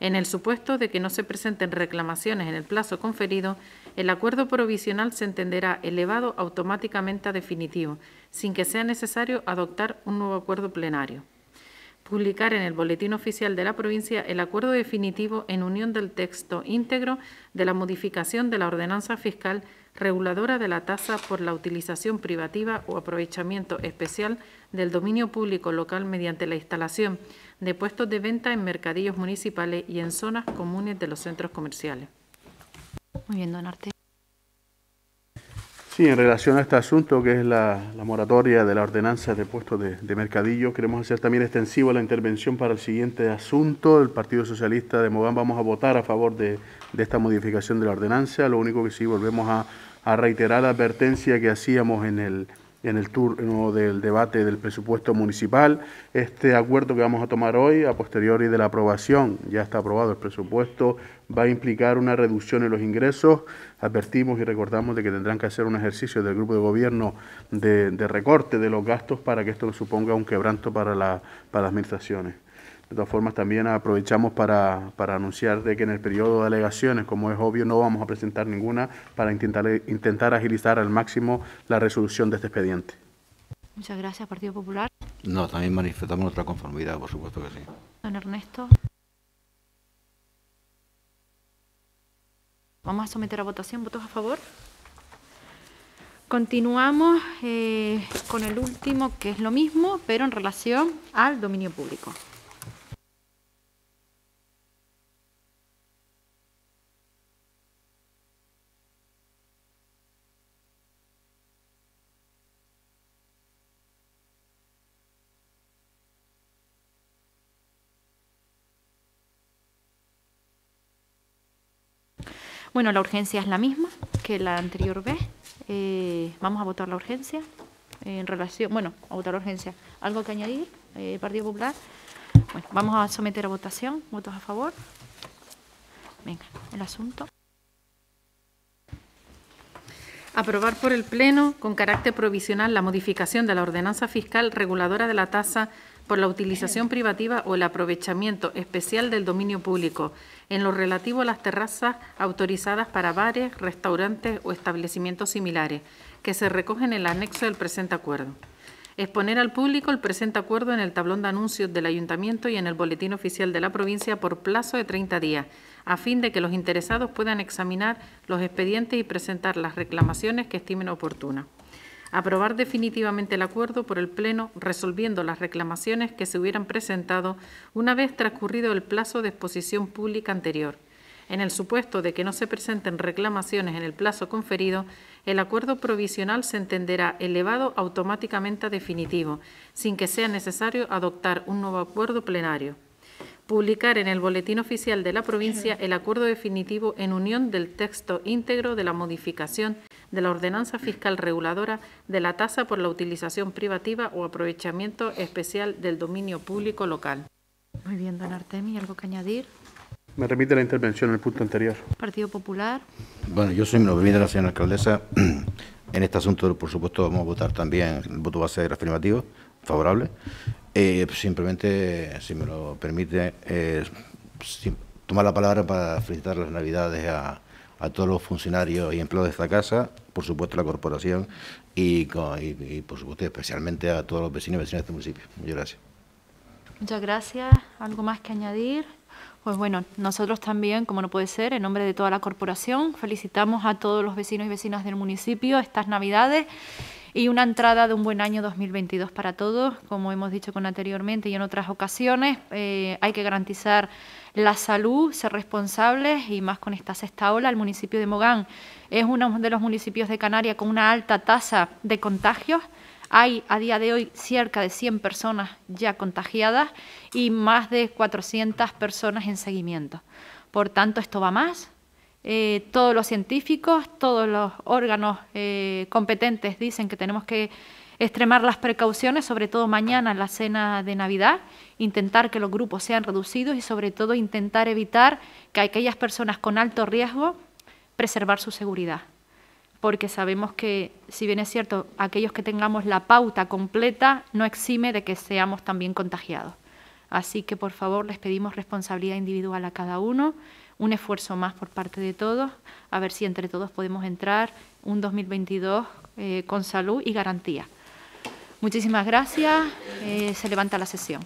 En el supuesto de que no se presenten reclamaciones en el plazo conferido, el acuerdo provisional se entenderá elevado automáticamente a definitivo, sin que sea necesario adoptar un nuevo acuerdo plenario publicar en el Boletín Oficial de la Provincia el acuerdo definitivo en unión del texto íntegro de la modificación de la ordenanza fiscal reguladora de la tasa por la utilización privativa o aprovechamiento especial del dominio público local mediante la instalación de puestos de venta en mercadillos municipales y en zonas comunes de los centros comerciales. Muy bien, don Arte. Sí, en relación a este asunto que es la, moratoria de la ordenanza de puestos de, mercadillo, queremos hacer también extensivo la intervención para el siguiente asunto. El Partido Socialista de Mován vamos a votar a favor de, esta modificación de la ordenanza. Lo único que sí volvemos a reiterar la advertencia que hacíamos en el, en el turno del debate del presupuesto municipal. Este acuerdo que vamos a tomar hoy, a posteriori de la aprobación, ya está aprobado el presupuesto, va a implicar una reducción en los ingresos. Advertimos y recordamos de que tendrán que hacer un ejercicio del grupo de gobierno de, recorte de los gastos para que esto no suponga un quebranto para las administraciones. De todas formas, también aprovechamos para, anunciar de que en el periodo de alegaciones, como es obvio, no vamos a presentar ninguna para intentar, intentar agilizar al máximo la resolución de este expediente. Muchas gracias, Partido Popular. No, también manifestamos nuestra conformidad, por supuesto que sí. Don Ernesto. Vamos a someter a votación. ¿Votos a favor? Continuamos eh, con el último, que es lo mismo, pero en relación al dominio público. Bueno, la urgencia es la misma que la anterior vez. Eh, vamos a votar la urgencia en relación, bueno, a votar la urgencia. ¿Algo que añadir, eh, Partido Popular? Bueno, vamos a someter a votación. ¿Votos a favor? Venga, el asunto. Aprobar por el Pleno, con carácter provisional, la modificación de la ordenanza fiscal reguladora de la tasa por la utilización privativa o el aprovechamiento especial del dominio público en lo relativo a las terrazas autorizadas para bares, restaurantes o establecimientos similares, que se recogen en el anexo del presente acuerdo. Exponer al público el presente acuerdo en el tablón de anuncios del Ayuntamiento y en el Boletín Oficial de la Provincia por plazo de 30 días, a fin de que los interesados puedan examinar los expedientes y presentar las reclamaciones que estimen oportunas. Aprobar definitivamente el acuerdo por el Pleno, resolviendo las reclamaciones que se hubieran presentado una vez transcurrido el plazo de exposición pública anterior. En el supuesto de que no se presenten reclamaciones en el plazo conferido, el acuerdo provisional se entenderá elevado automáticamente a definitivo, sin que sea necesario adoptar un nuevo acuerdo plenario publicar en el Boletín Oficial de la Provincia el acuerdo definitivo en unión del texto íntegro de la modificación de la ordenanza fiscal reguladora de la tasa por la utilización privativa o aprovechamiento especial del dominio público local. Muy bien, don Artemi, ¿algo que añadir? Me remite la intervención en el punto anterior. Partido Popular. Bueno, yo soy, me lo permite la señora alcaldesa, en este asunto, por supuesto, vamos a votar también, el voto va a ser afirmativo, favorable. Eh, simplemente, si me lo permite, eh, tomar la palabra para felicitar las Navidades a, todos los funcionarios y empleados de esta casa, por supuesto a la corporación y, por supuesto especialmente a todos los vecinos y vecinas de este municipio. Muchas gracias. Muchas gracias. ¿Algo más que añadir? Pues bueno, nosotros también, como no puede ser, en nombre de toda la corporación, felicitamos a todos los vecinos y vecinas del municipio estas Navidades y una entrada de un buen año 2022 para todos. Como hemos dicho con anteriormente y en otras ocasiones, eh, hay que garantizar la salud, ser responsables y más con esta sexta ola. El municipio de Mogán es uno de los municipios de Canarias con una alta tasa de contagios. Hay a día de hoy cerca de 100 personas ya contagiadas y más de 400 personas en seguimiento. Por tanto, esto va más. Eh, todos los científicos, todos los órganos eh, competentes dicen que tenemos que extremar las precauciones, sobre todo mañana en la cena de Navidad, intentar que los grupos sean reducidos y sobre todo intentar evitar que aquellas personas con alto riesgo preservar su seguridad porque sabemos que, si bien es cierto, aquellos que tengamos la pauta completa no exime de que seamos también contagiados. Así que, por favor, les pedimos responsabilidad individual a cada uno, un esfuerzo más por parte de todos, a ver si entre todos podemos entrar un 2022 eh, con salud y garantía. Muchísimas gracias. Eh, se levanta la sesión.